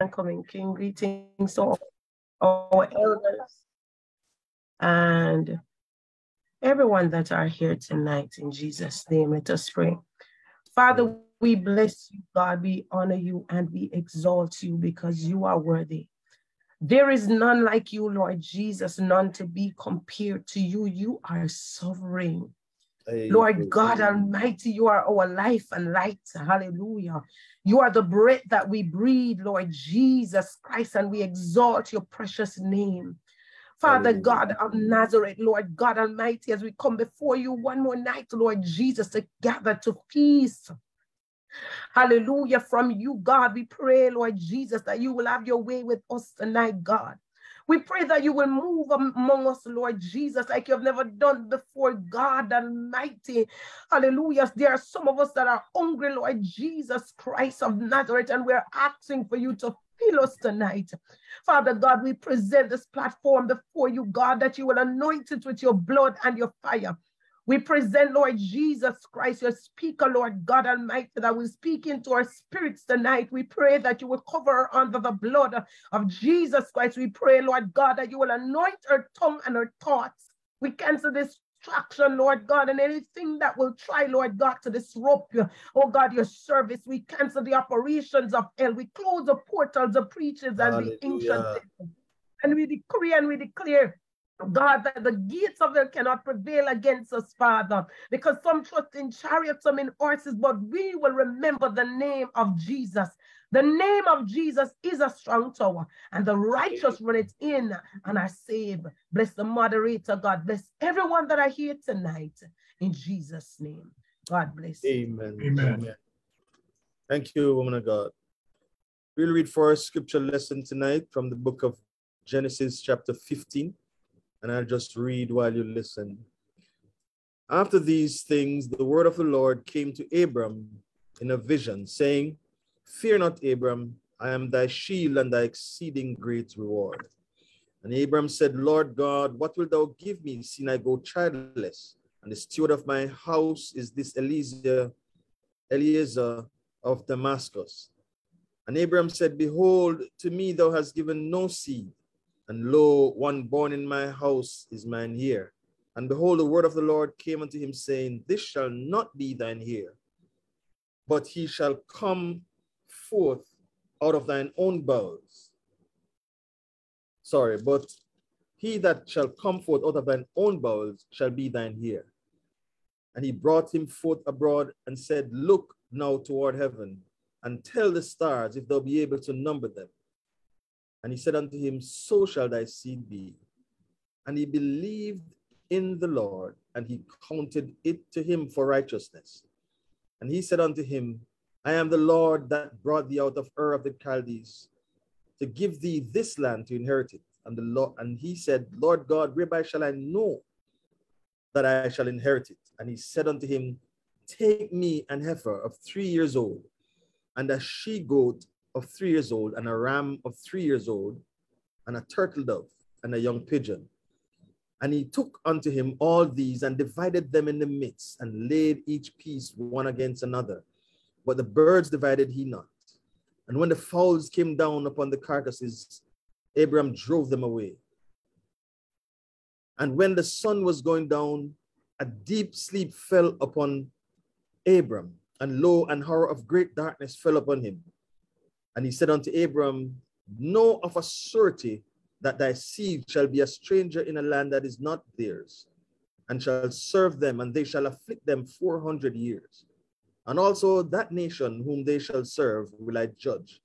and coming King. Greetings to our elders and everyone that are here tonight in Jesus' name. Let us pray. Father, we bless you, God. We honor you and we exalt you because you are worthy. There is none like you, Lord Jesus, none to be compared to you. You are sovereign. Lord God Almighty, you are our life and light. Hallelujah. You are the breath that we breathe, Lord Jesus Christ, and we exalt your precious name. Father. God of Nazareth, Lord God Almighty, as we come before you one more night, Lord Jesus, to gather to feast. Hallelujah. From you, God, we pray, Lord Jesus, that you will have your way with us tonight, God. We pray that you will move among us, Lord Jesus, like you've never done before, God Almighty. Hallelujah. There are some of us that are hungry, Lord Jesus Christ of Nazareth, and we're asking for you to fill us tonight. Father God, we present this platform before you, God, that you will anoint it with your blood and your fire. We present, Lord Jesus Christ, your speaker, Lord God Almighty, that will speak into our spirits tonight. We pray that you will cover under the blood of Jesus Christ. We pray, Lord God, that you will anoint her tongue and her thoughts. We cancel this distraction, Lord God, and anything that will try, Lord God, to disrupt you, oh God, your service. We cancel the operations of hell. We close the portals of preachers and Hallelujah. the ancient. And we decree and we declare God, that the gates of hell cannot prevail against us, Father, because some trust in chariots, some in horses, but we will remember the name of Jesus. The name of Jesus is a strong tower, and the righteous run it in and are saved. Bless the moderator, God. Bless everyone that are here tonight. In Jesus' name. God bless. Amen. Amen. Amen. Thank you, woman of God. We'll read for our scripture lesson tonight from the book of Genesis, chapter 15 and I'll just read while you listen. After these things, the word of the Lord came to Abram in a vision, saying, Fear not, Abram, I am thy shield and thy exceeding great reward. And Abram said, Lord God, what wilt thou give me, seeing I go childless? And the steward of my house is this Eliezer, Eliezer of Damascus. And Abram said, Behold, to me thou hast given no seed and lo, one born in my house is mine here. And behold, the word of the Lord came unto him, saying, This shall not be thine here, but he shall come forth out of thine own bowels. Sorry, but he that shall come forth out of thine own bowels shall be thine here. And he brought him forth abroad and said, Look now toward heaven and tell the stars if thou be able to number them. And he said unto him, So shall thy seed be. And he believed in the Lord, and he counted it to him for righteousness. And he said unto him, I am the Lord that brought thee out of Ur of the Chaldees to give thee this land to inherit it. And the Lord, and he said, Lord God, whereby shall I know that I shall inherit it? And he said unto him, Take me an heifer of three years old, and a she goat of three years old, and a ram of three years old, and a turtle dove, and a young pigeon. And he took unto him all these and divided them in the midst, and laid each piece one against another. But the birds divided he not. And when the fowls came down upon the carcasses, Abram drove them away. And when the sun was going down, a deep sleep fell upon Abram, and lo, an horror of great darkness fell upon him. And he said unto Abram, Know of a surety that thy seed shall be a stranger in a land that is not theirs, and shall serve them, and they shall afflict them four hundred years. And also that nation whom they shall serve will I judge.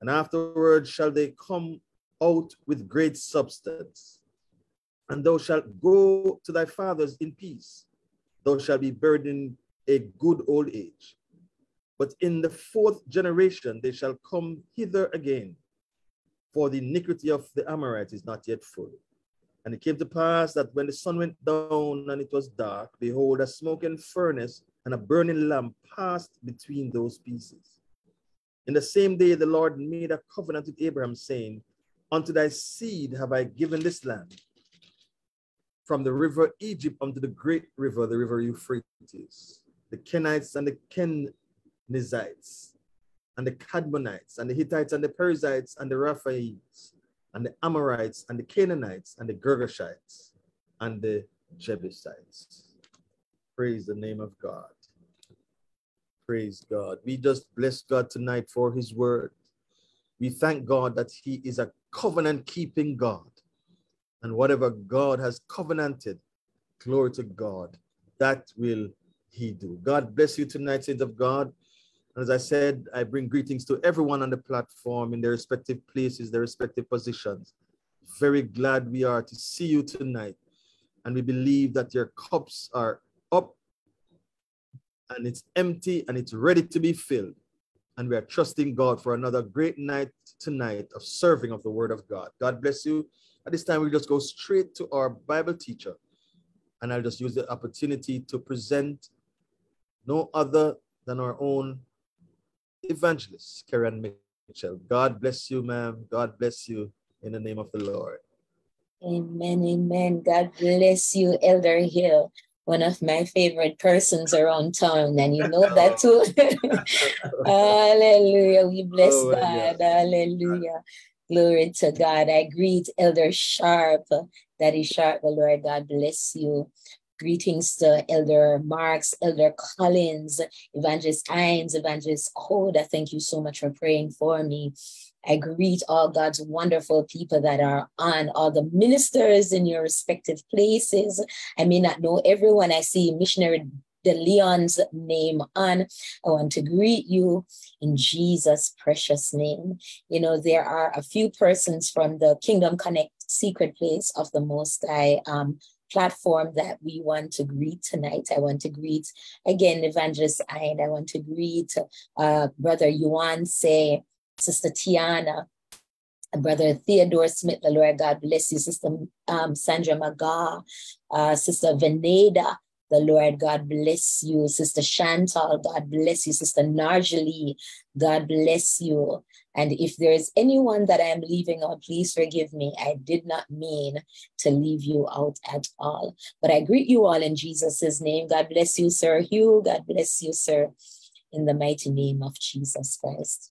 And afterward shall they come out with great substance. And thou shalt go to thy fathers in peace. Thou shalt be buried in a good old age. But in the fourth generation they shall come hither again, for the iniquity of the Amorites is not yet full. And it came to pass that when the sun went down and it was dark, behold, a smoking furnace and a burning lamp passed between those pieces. In the same day, the Lord made a covenant with Abraham, saying, Unto thy seed have I given this land, from the river Egypt unto the great river, the river Euphrates. The Kenites and the Ken Nizites, and the Cadmonites, and the Hittites, and the Perizzites, and the Rephaites, and the Amorites, and the Canaanites, and the Girgashites, and the Jebusites. Praise the name of God. Praise God. We just bless God tonight for his word. We thank God that he is a covenant keeping God. And whatever God has covenanted, glory to God, that will he do. God bless you tonight, saints of God. As I said, I bring greetings to everyone on the platform in their respective places, their respective positions. Very glad we are to see you tonight. And we believe that your cups are up and it's empty and it's ready to be filled. And we are trusting God for another great night tonight of serving of the word of God. God bless you. At this time, we just go straight to our Bible teacher. And I'll just use the opportunity to present no other than our own evangelist, Kerian Mitchell. God bless you, ma'am. God bless you in the name of the Lord. Amen. Amen. God bless you, Elder Hill one of my favorite persons around town, and you know that too. Hallelujah. We bless oh, God. Hallelujah. Glory to God. I greet Elder Sharp, Daddy Sharp, the Lord God bless you. Greetings to Elder Marks, Elder Collins, Evangelist Hines, Evangelist Coda. Thank you so much for praying for me. I greet all God's wonderful people that are on, all the ministers in your respective places. I may not know everyone. I see missionary De Leon's name on. I want to greet you in Jesus' precious name. You know, there are a few persons from the Kingdom Connect secret place of the Most High um, platform that we want to greet tonight. I want to greet again Evangelist Ayn. I want to greet uh, Brother Yuan Say. Sister Tiana, Brother Theodore Smith, the Lord God bless you, Sister um, Sandra Maga, uh, Sister Veneda, the Lord God bless you, Sister Chantal, God bless you, Sister Narjali, God bless you. And if there is anyone that I am leaving out, please forgive me. I did not mean to leave you out at all. But I greet you all in Jesus' name. God bless you, Sir Hugh. God bless you, sir, in the mighty name of Jesus Christ.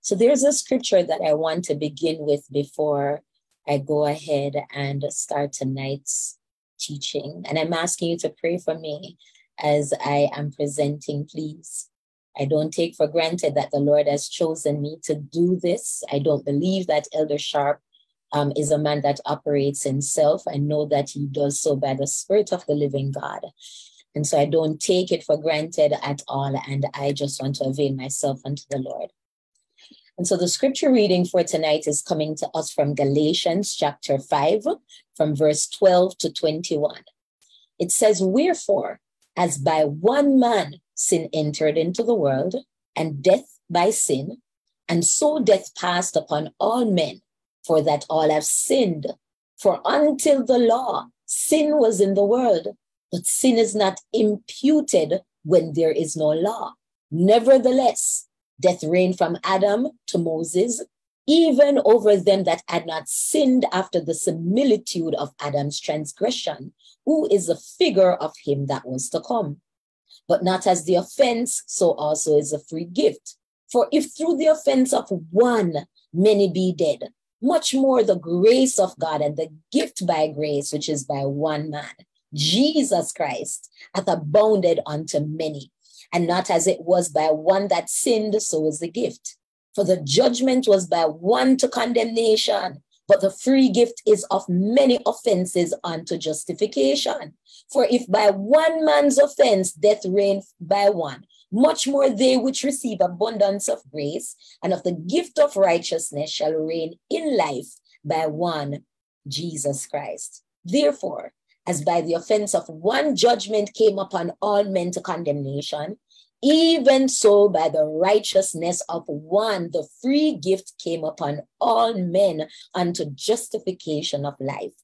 So there's a scripture that I want to begin with before I go ahead and start tonight's teaching. And I'm asking you to pray for me as I am presenting, please. I don't take for granted that the Lord has chosen me to do this. I don't believe that Elder Sharp um, is a man that operates in self. I know that he does so by the Spirit of the living God. And so I don't take it for granted at all. And I just want to avail myself unto the Lord. And so the scripture reading for tonight is coming to us from Galatians chapter 5, from verse 12 to 21. It says, Wherefore, as by one man sin entered into the world, and death by sin, and so death passed upon all men, for that all have sinned. For until the law, sin was in the world, but sin is not imputed when there is no law. Nevertheless, Death reigned from Adam to Moses, even over them that had not sinned after the similitude of Adam's transgression, who is a figure of him that was to come. But not as the offense, so also is a free gift. For if through the offense of one many be dead, much more the grace of God and the gift by grace, which is by one man, Jesus Christ, hath abounded unto many and not as it was by one that sinned, so is the gift. For the judgment was by one to condemnation, but the free gift is of many offenses unto justification. For if by one man's offense death reigned by one, much more they which receive abundance of grace and of the gift of righteousness shall reign in life by one, Jesus Christ. Therefore, as by the offense of one judgment came upon all men to condemnation, even so by the righteousness of one, the free gift came upon all men unto justification of life.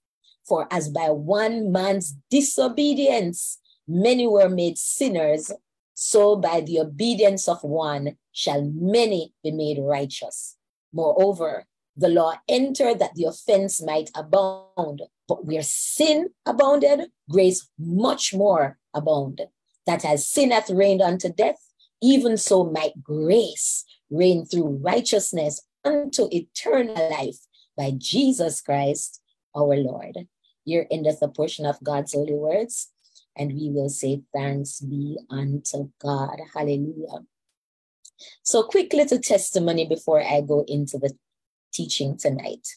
For as by one man's disobedience many were made sinners, so by the obedience of one shall many be made righteous. Moreover, the law entered that the offense might abound. But where sin abounded, grace much more abounded. That as sin hath reigned unto death, even so might grace reign through righteousness unto eternal life by Jesus Christ our Lord. You're in the portion of God's holy words, and we will say thanks be unto God. Hallelujah. So, quick little testimony before I go into the teaching tonight.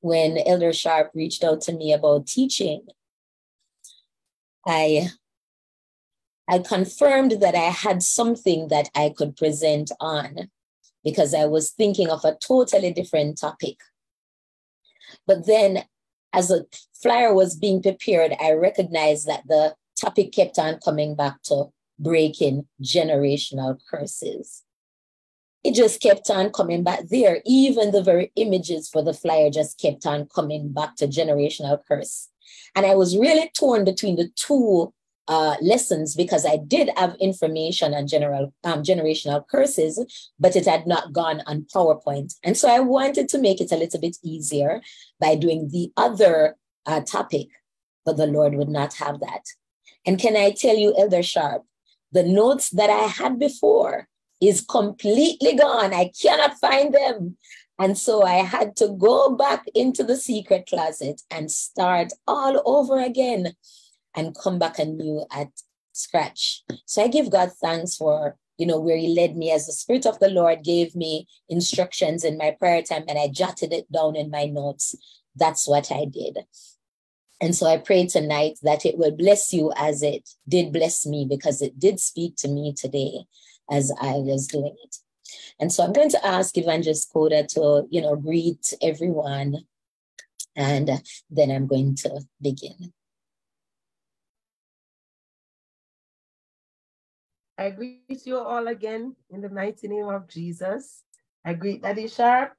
When Elder Sharp reached out to me about teaching, I I confirmed that I had something that I could present on because I was thinking of a totally different topic. But then, as a flyer was being prepared, I recognized that the topic kept on coming back to breaking generational curses. It just kept on coming back there. Even the very images for the flyer just kept on coming back to generational curse. And I was really torn between the two uh, lessons because I did have information on general um, generational curses, but it had not gone on PowerPoint. And so I wanted to make it a little bit easier by doing the other uh, topic, but the Lord would not have that. And can I tell you, Elder Sharp, the notes that I had before is completely gone. I cannot find them. And so I had to go back into the secret closet and start all over again and come back anew at scratch. So I give God thanks for, you know, where He led me as the Spirit of the Lord gave me instructions in my prayer time and I jotted it down in my notes. That's what I did. And so I pray tonight that it will bless you as it did bless me because it did speak to me today as I was doing it. And so I'm going to ask Evangelist Coda to, you know, greet everyone. And then I'm going to begin. I greet you all again in the mighty name of Jesus. I greet Daddy Sharp.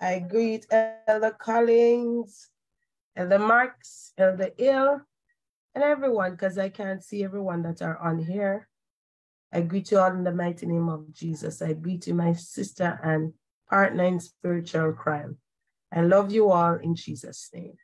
I greet Elder Collins, Elder Marks, Elder Hill, and everyone, because I can't see everyone that are on here. I greet you all in the mighty name of Jesus. I greet you, my sister and partner in spiritual crime. I love you all in Jesus' name.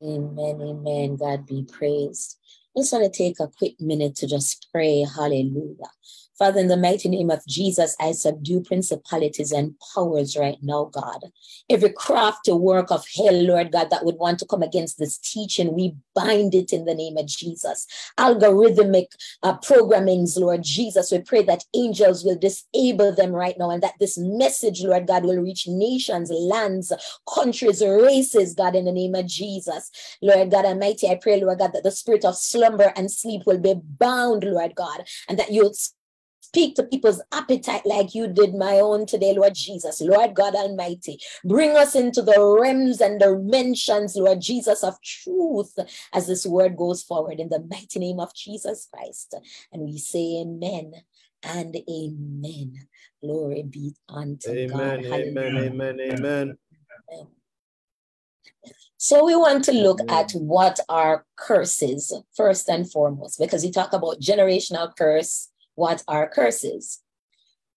Amen, amen. God be praised. Just want to take a quick minute to just pray. Hallelujah. Father, in the mighty name of Jesus, I subdue principalities and powers right now, God. Every crafty work of hell, Lord God, that would want to come against this teaching, we bind it in the name of Jesus. Algorithmic uh, programmings, Lord Jesus, we pray that angels will disable them right now and that this message, Lord God, will reach nations, lands, countries, races, God, in the name of Jesus. Lord God Almighty, I pray, Lord God, that the spirit of slumber and sleep will be bound, Lord God, and that you'll speak to people's appetite like you did my own today, Lord Jesus, Lord God Almighty. Bring us into the realms and the dimensions, Lord Jesus, of truth as this word goes forward in the mighty name of Jesus Christ. And we say amen and amen. Glory be unto amen, God. Amen, amen, amen, amen. So we want to look at what are curses first and foremost, because you talk about generational curse, what are curses?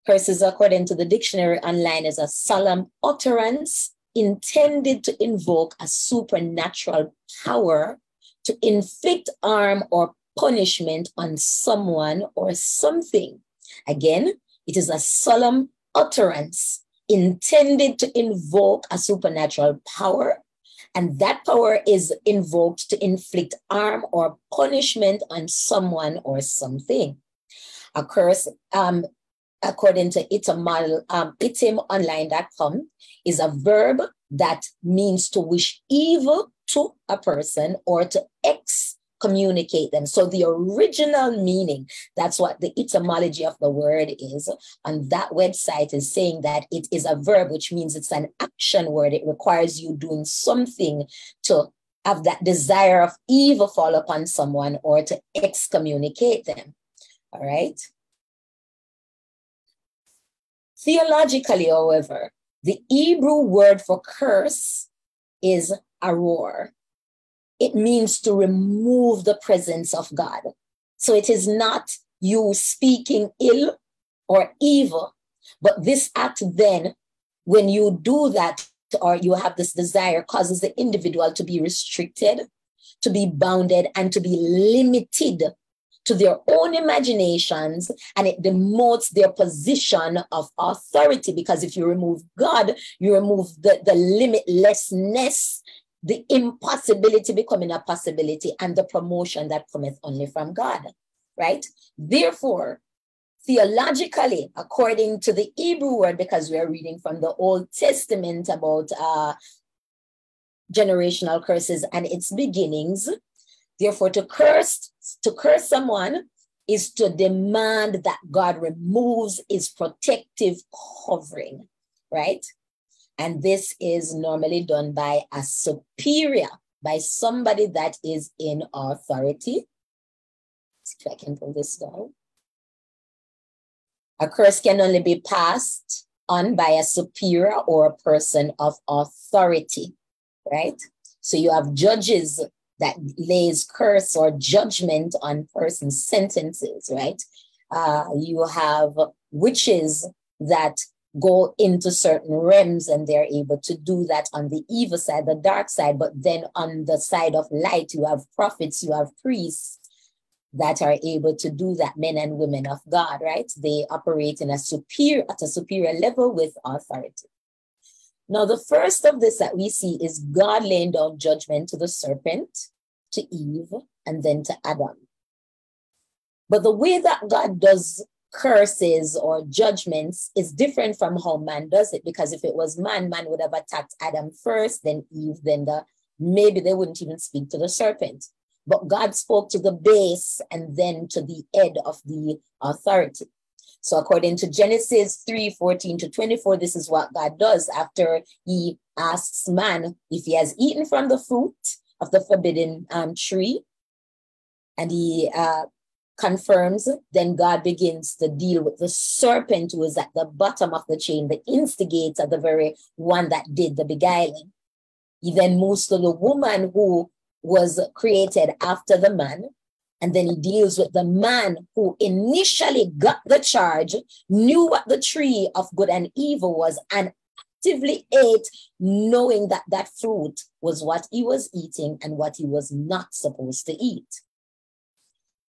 Curses, according to the dictionary online, is a solemn utterance intended to invoke a supernatural power to inflict harm or punishment on someone or something. Again, it is a solemn utterance intended to invoke a supernatural power, and that power is invoked to inflict harm or punishment on someone or something. A curse, um, according to item, um, is a verb that means to wish evil to a person or to excommunicate them. So the original meaning, that's what the etymology of the word is. On that website is saying that it is a verb, which means it's an action word. It requires you doing something to have that desire of evil fall upon someone or to excommunicate them. All right. Theologically, however, the Hebrew word for curse is aror. It means to remove the presence of God. So it is not you speaking ill or evil, but this act then, when you do that or you have this desire, causes the individual to be restricted, to be bounded, and to be limited to their own imaginations and it demotes their position of authority because if you remove God, you remove the, the limitlessness, the impossibility becoming a possibility, and the promotion that cometh only from God, right? Therefore, theologically, according to the Hebrew word, because we are reading from the Old Testament about uh, generational curses and its beginnings, therefore, to curse to curse someone is to demand that God removes his protective covering, right? And this is normally done by a superior, by somebody that is in authority. If I can pull this down. A curse can only be passed on by a superior or a person of authority, right? So you have judges that lays curse or judgment on persons' sentences, right? Uh, you have witches that go into certain realms and they're able to do that on the evil side, the dark side. But then on the side of light, you have prophets, you have priests that are able to do that, men and women of God, right? They operate in a superior, at a superior level with authority. Now, the first of this that we see is God laying down judgment to the serpent, to Eve, and then to Adam. But the way that God does curses or judgments is different from how man does it. Because if it was man, man would have attacked Adam first, then Eve, then the maybe they wouldn't even speak to the serpent. But God spoke to the base and then to the head of the authority. So according to Genesis 3, 14 to 24, this is what God does after he asks man if he has eaten from the fruit of the forbidden um, tree. And he uh, confirms, then God begins to deal with the serpent who is at the bottom of the chain, the instigator, the very one that did the beguiling. He then moves to the woman who was created after the man. And then he deals with the man who initially got the charge, knew what the tree of good and evil was, and actively ate, knowing that that fruit was what he was eating and what he was not supposed to eat.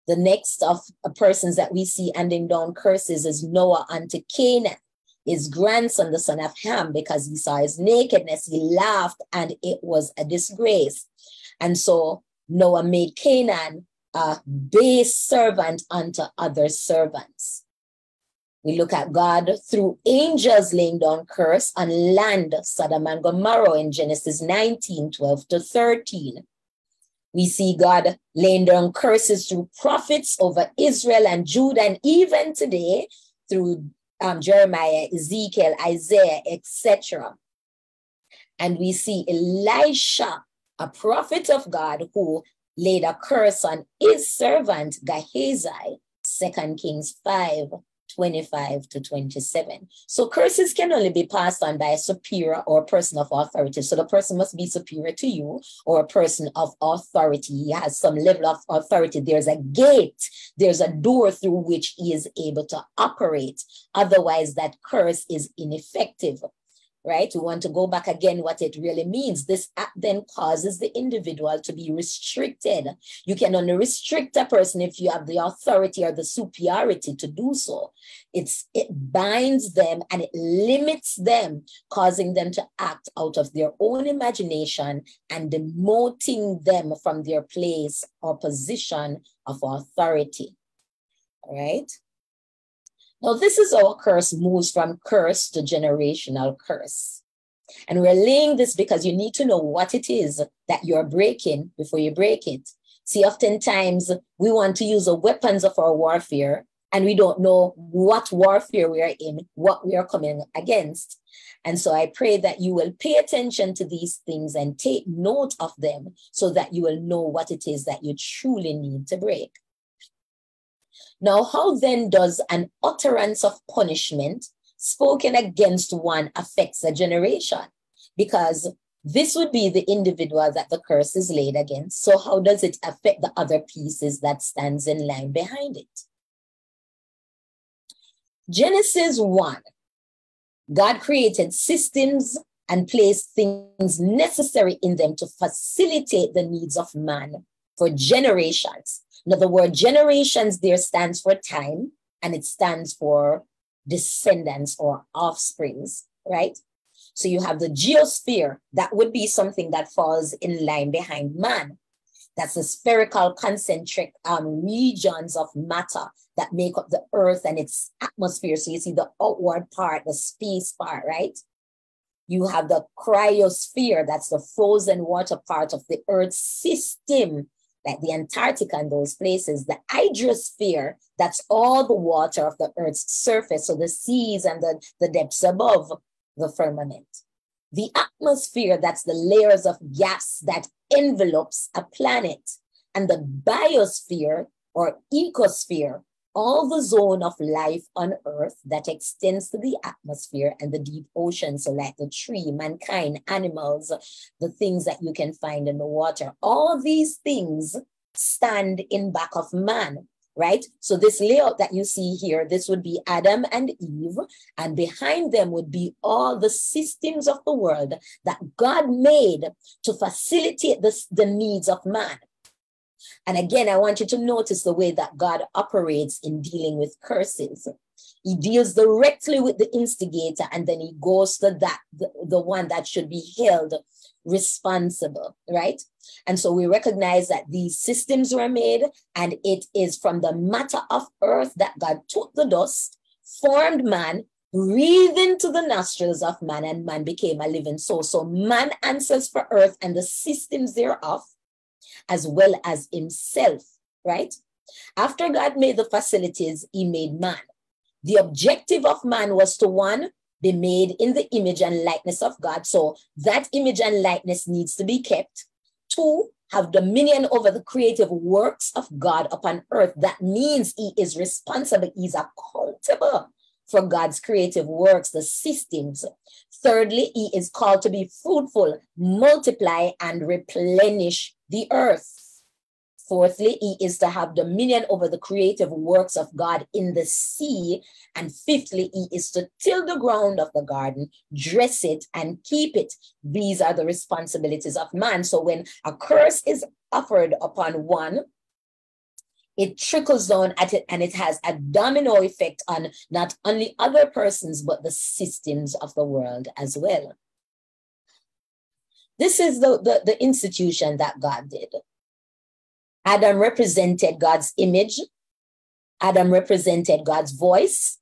The next of persons that we see handing down curses is Noah unto Canaan, his grandson, the son of Ham, because he saw his nakedness, he laughed, and it was a disgrace. And so Noah made Canaan a base servant unto other servants. We look at God through angels laying down curse on land, Sodom and Gomorrah in Genesis 19, 12 to 13. We see God laying down curses through prophets over Israel and Judah, and even today through um, Jeremiah, Ezekiel, Isaiah, etc. And we see Elisha a prophet of God who laid a curse on his servant Gehazi, 2 Kings 5, 25 to 27. So curses can only be passed on by a superior or a person of authority. So the person must be superior to you or a person of authority. He has some level of authority. There's a gate, there's a door through which he is able to operate. Otherwise, that curse is ineffective right? We want to go back again what it really means. This act then causes the individual to be restricted. You can only restrict a person if you have the authority or the superiority to do so. It's it binds them and it limits them, causing them to act out of their own imagination and demoting them from their place or position of authority. All right. Now, this is how curse moves from curse to generational curse. And we're laying this because you need to know what it is that you're breaking before you break it. See, oftentimes we want to use the weapons of our warfare and we don't know what warfare we are in, what we are coming against. And so I pray that you will pay attention to these things and take note of them so that you will know what it is that you truly need to break. Now, how then does an utterance of punishment spoken against one affects a generation? Because this would be the individual that the curse is laid against. So how does it affect the other pieces that stands in line behind it? Genesis 1, God created systems and placed things necessary in them to facilitate the needs of man for generations. Now, the word generations there stands for time and it stands for descendants or offsprings, right? So you have the geosphere, that would be something that falls in line behind man. That's the spherical concentric um, regions of matter that make up the earth and its atmosphere. So you see the outward part, the space part, right? You have the cryosphere, that's the frozen water part of the earth system, like the Antarctica and those places. The hydrosphere, that's all the water of the earth's surface, so the seas and the, the depths above the firmament. The atmosphere, that's the layers of gas that envelopes a planet. And the biosphere or ecosphere, all the zone of life on earth that extends to the atmosphere and the deep ocean. So like the tree, mankind, animals, the things that you can find in the water. All these things stand in back of man right? So this layout that you see here, this would be Adam and Eve, and behind them would be all the systems of the world that God made to facilitate this, the needs of man. And again, I want you to notice the way that God operates in dealing with curses. He deals directly with the instigator and then he goes to that, the, the one that should be held responsible, right? And so we recognize that these systems were made, and it is from the matter of earth that God took the dust, formed man, breathed into the nostrils of man, and man became a living soul. So man answers for earth and the systems thereof, as well as himself, right? After God made the facilities, he made man. The objective of man was to one, be made in the image and likeness of God. So that image and likeness needs to be kept. Two, have dominion over the creative works of God upon earth. That means he is responsible, he's accountable for God's creative works, the systems. Thirdly, he is called to be fruitful, multiply, and replenish the earth. Fourthly, he is to have dominion over the creative works of God in the sea. And fifthly, he is to till the ground of the garden, dress it, and keep it. These are the responsibilities of man. So when a curse is offered upon one, it trickles down at it and it has a domino effect on not only other persons, but the systems of the world as well. This is the, the, the institution that God did. Adam represented God's image. Adam represented God's voice.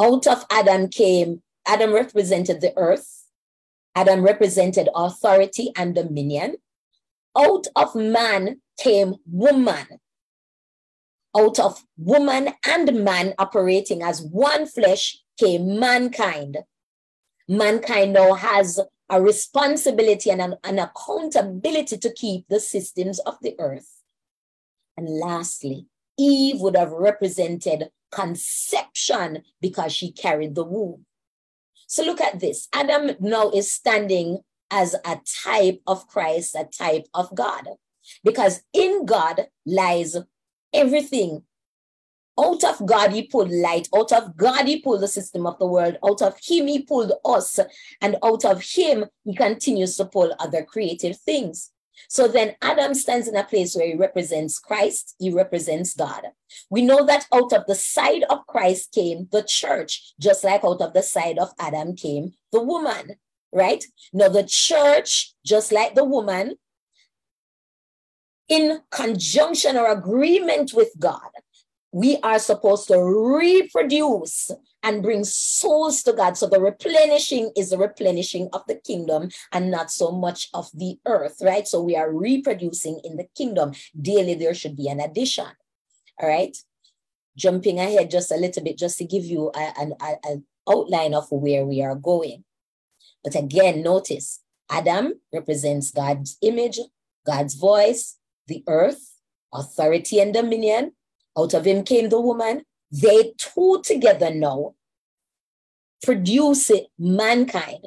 Out of Adam came, Adam represented the earth. Adam represented authority and dominion. Out of man came woman. Out of woman and man operating as one flesh came mankind. Mankind now has a responsibility and an, an accountability to keep the systems of the earth. And lastly, Eve would have represented conception because she carried the womb. So look at this. Adam now is standing as a type of Christ, a type of God, because in God lies everything out of God, he pulled light. Out of God, he pulled the system of the world. Out of him, he pulled us. And out of him, he continues to pull other creative things. So then Adam stands in a place where he represents Christ, he represents God. We know that out of the side of Christ came the church, just like out of the side of Adam came the woman, right? Now, the church, just like the woman, in conjunction or agreement with God, we are supposed to reproduce and bring souls to God. So the replenishing is the replenishing of the kingdom and not so much of the earth, right? So we are reproducing in the kingdom. Daily, there should be an addition. All right. Jumping ahead just a little bit, just to give you an outline of where we are going. But again, notice Adam represents God's image, God's voice, the earth, authority and dominion. Out of him came the woman. They two together now produce it, mankind.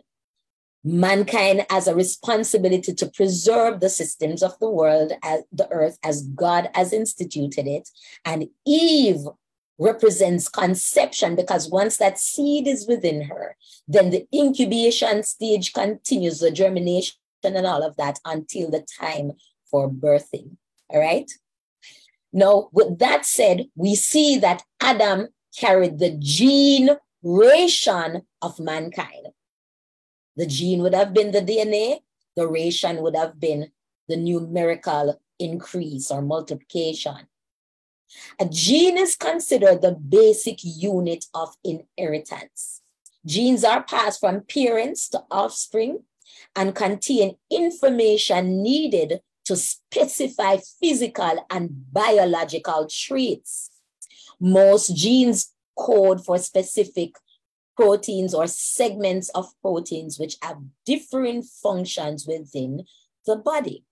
Mankind has a responsibility to preserve the systems of the world, as the earth, as God has instituted it. And Eve represents conception because once that seed is within her, then the incubation stage continues, the germination and all of that until the time for birthing. All right. Now, with that said, we see that Adam carried the gene ration of mankind. The gene would have been the DNA, the ration would have been the numerical increase or multiplication. A gene is considered the basic unit of inheritance. Genes are passed from parents to offspring and contain information needed to specify physical and biological traits. Most genes code for specific proteins or segments of proteins which have different functions within the body.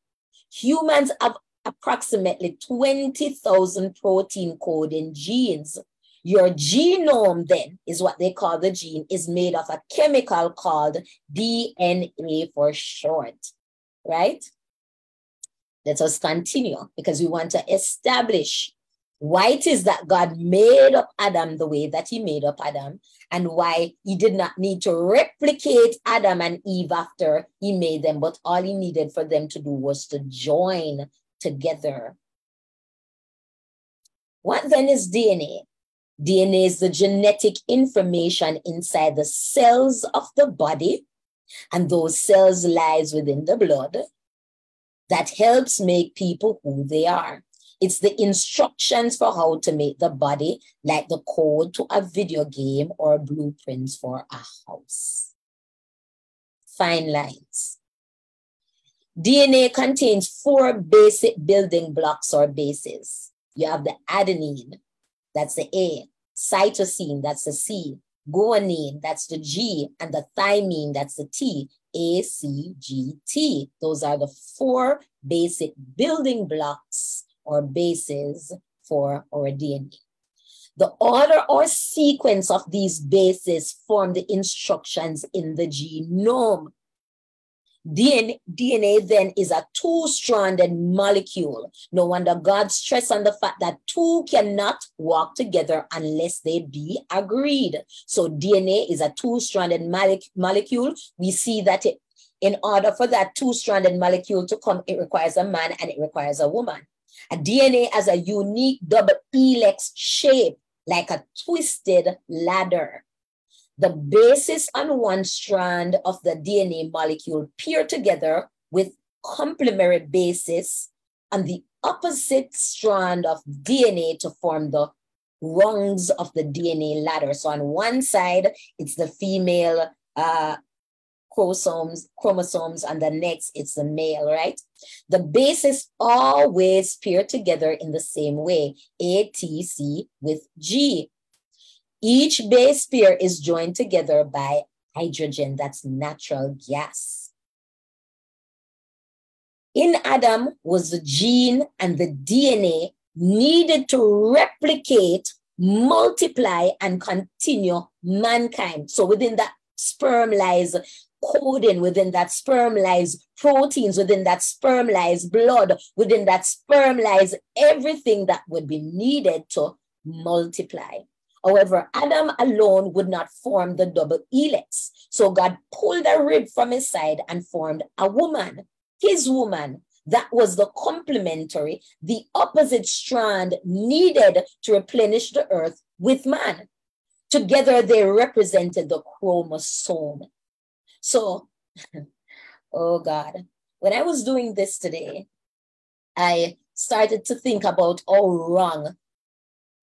Humans have approximately 20,000 protein coding genes. Your genome, then, is what they call the gene, is made of a chemical called DNA for short, right? Let us continue because we want to establish why it is that God made up Adam the way that he made up Adam and why he did not need to replicate Adam and Eve after he made them, but all he needed for them to do was to join together. What then is DNA? DNA is the genetic information inside the cells of the body, and those cells lies within the blood that helps make people who they are. It's the instructions for how to make the body like the code to a video game or blueprints for a house. Fine lines. DNA contains four basic building blocks or bases. You have the adenine, that's the A, cytosine, that's the C, guanine, that's the G, and the thymine, that's the T, A, C, G, T. Those are the four basic building blocks or bases for our DNA. The order or sequence of these bases form the instructions in the genome. DNA, then is a two-stranded molecule. No wonder God stressed on the fact that two cannot walk together unless they be agreed. So DNA is a two-stranded molecule. We see that it, in order for that two-stranded molecule to come, it requires a man and it requires a woman. A DNA has a unique double helix shape, like a twisted ladder. The bases on one strand of the DNA molecule pair together with complementary bases on the opposite strand of DNA to form the rungs of the DNA ladder. So on one side, it's the female uh, chromosomes, chromosomes, and the next it's the male, right? The bases always pair together in the same way, A, T, C with G. Each base pair is joined together by hydrogen, that's natural gas. In Adam was the gene and the DNA needed to replicate, multiply, and continue mankind. So within that sperm lies coding within that sperm lies proteins within that sperm lies blood within that sperm lies everything that would be needed to multiply however adam alone would not form the double helix. So god pulled a rib from his side and formed a woman his woman that was the complementary the opposite strand needed to replenish the earth with man. Together they represented the chromosome. So, oh God, when I was doing this today, I started to think about how wrong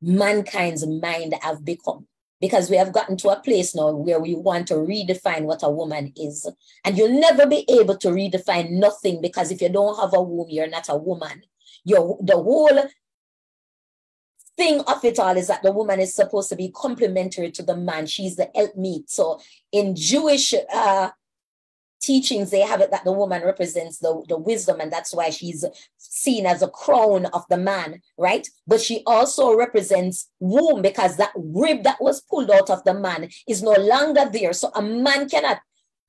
mankind's mind have become because we have gotten to a place now where we want to redefine what a woman is. And you'll never be able to redefine nothing because if you don't have a womb, you're not a woman. You're, the whole thing of it all is that the woman is supposed to be complementary to the man. She's the helpmeet. So in Jewish uh, teachings, they have it that the woman represents the, the wisdom, and that's why she's seen as a crown of the man, right? But she also represents womb because that rib that was pulled out of the man is no longer there. So a man cannot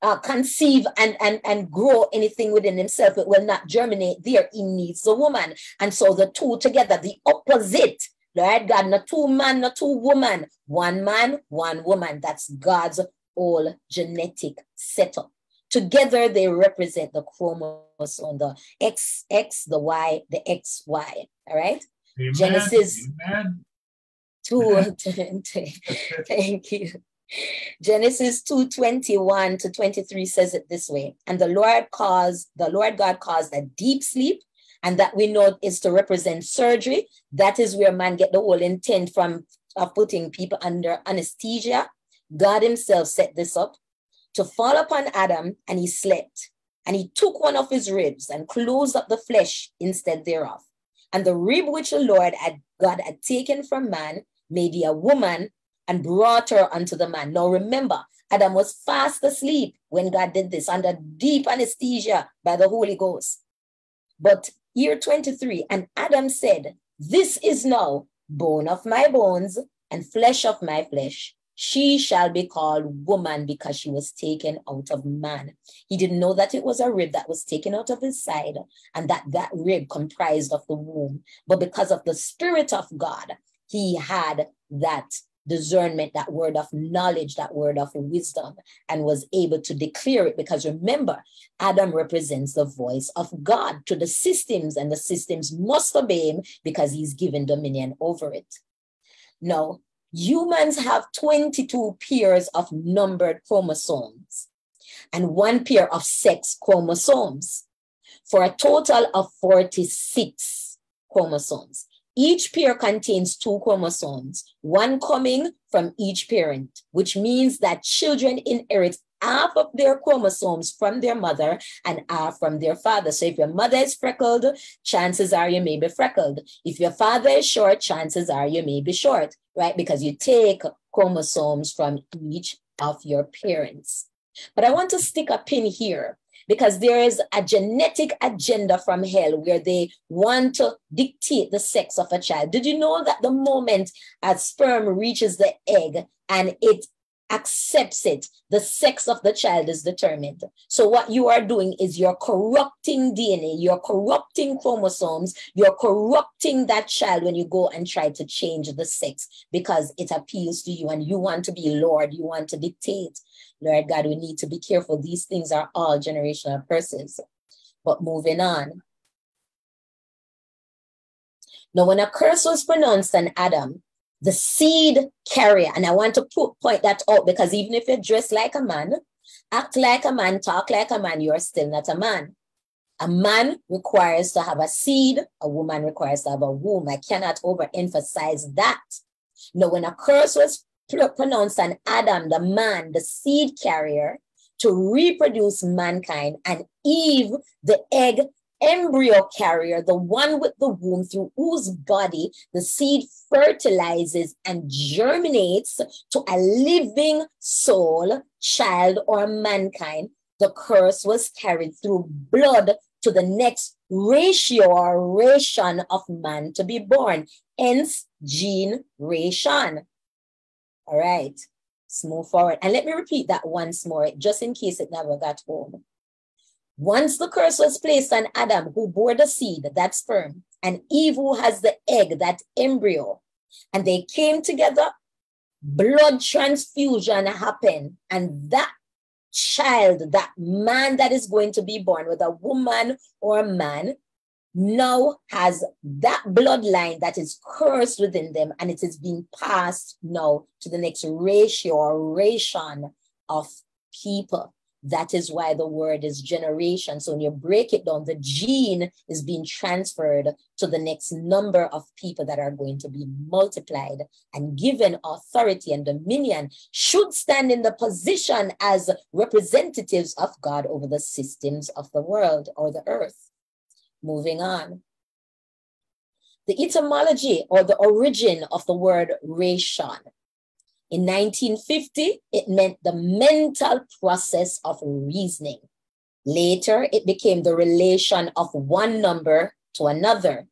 uh, conceive and, and, and grow anything within himself. It will not germinate there. He needs a woman. And so the two together, the opposite Lord God, not two man, not two woman, one man, one woman. That's God's whole genetic setup. Together, they represent the chromosome, the XX, the Y, the XY. All right? Amen. Genesis Amen. 2. thank you. Genesis 2 21 to 23 says it this way. And the Lord caused, the Lord God caused a deep sleep, and that we know is to represent surgery. That is where man get the whole intent from of putting people under anesthesia. God Himself set this up to fall upon Adam, and he slept. And he took one of his ribs and closed up the flesh instead thereof. And the rib which the Lord had God had taken from man made he a woman and brought her unto the man. Now remember, Adam was fast asleep when God did this under deep anesthesia by the Holy Ghost. But year 23, and Adam said, This is now bone of my bones and flesh of my flesh. She shall be called woman because she was taken out of man. He didn't know that it was a rib that was taken out of his side and that that rib comprised of the womb. But because of the Spirit of God, he had that discernment, that word of knowledge, that word of wisdom, and was able to declare it. Because remember, Adam represents the voice of God to the systems, and the systems must obey him because he's given dominion over it. Now, humans have 22 pairs of numbered chromosomes and one pair of sex chromosomes for a total of 46 chromosomes. Each pair contains two chromosomes, one coming from each parent, which means that children inherit half of their chromosomes from their mother and half from their father. So if your mother is freckled, chances are you may be freckled. If your father is short, chances are you may be short, right? Because you take chromosomes from each of your parents. But I want to stick a pin here because there is a genetic agenda from hell where they want to dictate the sex of a child. Did you know that the moment a sperm reaches the egg and it accepts it, the sex of the child is determined. So, what you are doing is you're corrupting DNA, you're corrupting chromosomes, you're corrupting that child when you go and try to change the sex because it appeals to you and you want to be Lord, you want to dictate. Lord God, we need to be careful. These things are all generational curses. But moving on. Now, when a curse was pronounced on Adam, the seed carrier. And I want to point that out because even if you dress like a man, act like a man, talk like a man, you're still not a man. A man requires to have a seed, a woman requires to have a womb. I cannot overemphasize that. Now, when a curse was pronounced on Adam, the man, the seed carrier, to reproduce mankind, and Eve, the egg embryo carrier, the one with the womb through whose body the seed fertilizes and germinates to a living soul, child, or mankind, the curse was carried through blood to the next ratio or ration of man to be born, hence generation. All right, let's move forward. And let me repeat that once more, just in case it never got home. Once the curse was placed on Adam, who bore the seed, that sperm, and Eve, who has the egg, that embryo, and they came together, blood transfusion happened, and that child, that man that is going to be born, whether a woman or a man, now has that bloodline that is cursed within them, and it is being passed now to the next ratio or ration of people. That is why the word is generation. So when you break it down, the gene is being transferred to the next number of people that are going to be multiplied and given authority and dominion should stand in the position as representatives of God over the systems of the world or the earth. Moving on. The etymology or the origin of the word ration in 1950, it meant the mental process of reasoning. Later, it became the relation of one number to another.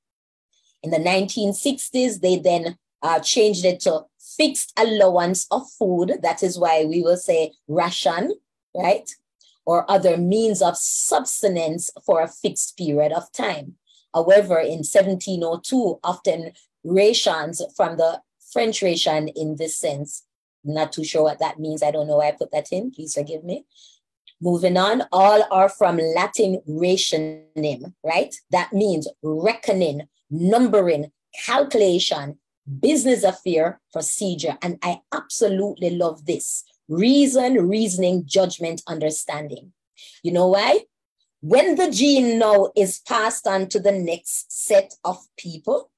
In the 1960s, they then uh, changed it to fixed allowance of food. That is why we will say ration, right? Or other means of subsistence for a fixed period of time. However, in 1702, often rations from the French ration in this sense not too sure what that means. I don't know why I put that in. Please forgive me. Moving on, all are from Latin rationem, right? That means reckoning, numbering, calculation, business affair, procedure. And I absolutely love this reason, reasoning, judgment, understanding. You know why? When the gene now is passed on to the next set of people,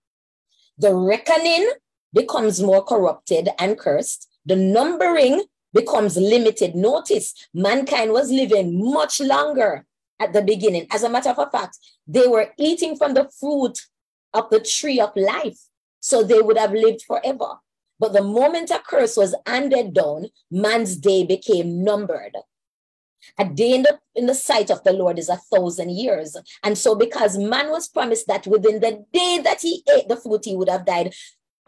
the reckoning becomes more corrupted and cursed. The numbering becomes limited. Notice mankind was living much longer at the beginning. As a matter of fact, they were eating from the fruit of the tree of life, so they would have lived forever. But the moment a curse was handed down, man's day became numbered. A day in the, in the sight of the Lord is a thousand years. And so, because man was promised that within the day that he ate the fruit, he would have died,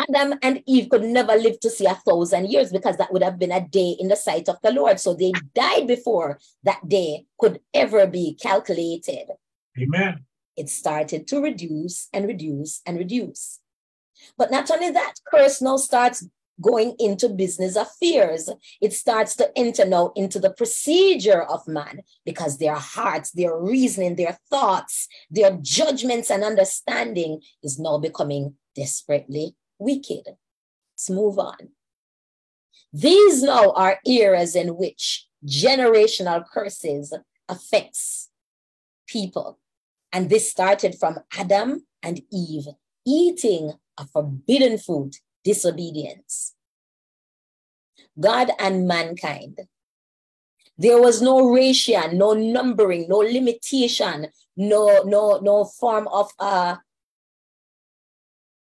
Adam and Eve could never live to see a thousand years because that would have been a day in the sight of the Lord. So they died before that day could ever be calculated. Amen. It started to reduce and reduce and reduce. But not only that, curse now starts going into business affairs. It starts to enter now into the procedure of man because their hearts, their reasoning, their thoughts, their judgments and understanding is now becoming desperately wicked. Let's move on. These now are eras in which generational curses affects people. And this started from Adam and Eve eating a forbidden food, disobedience. God and mankind. There was no ratio, no numbering, no limitation, no, no, no form of uh,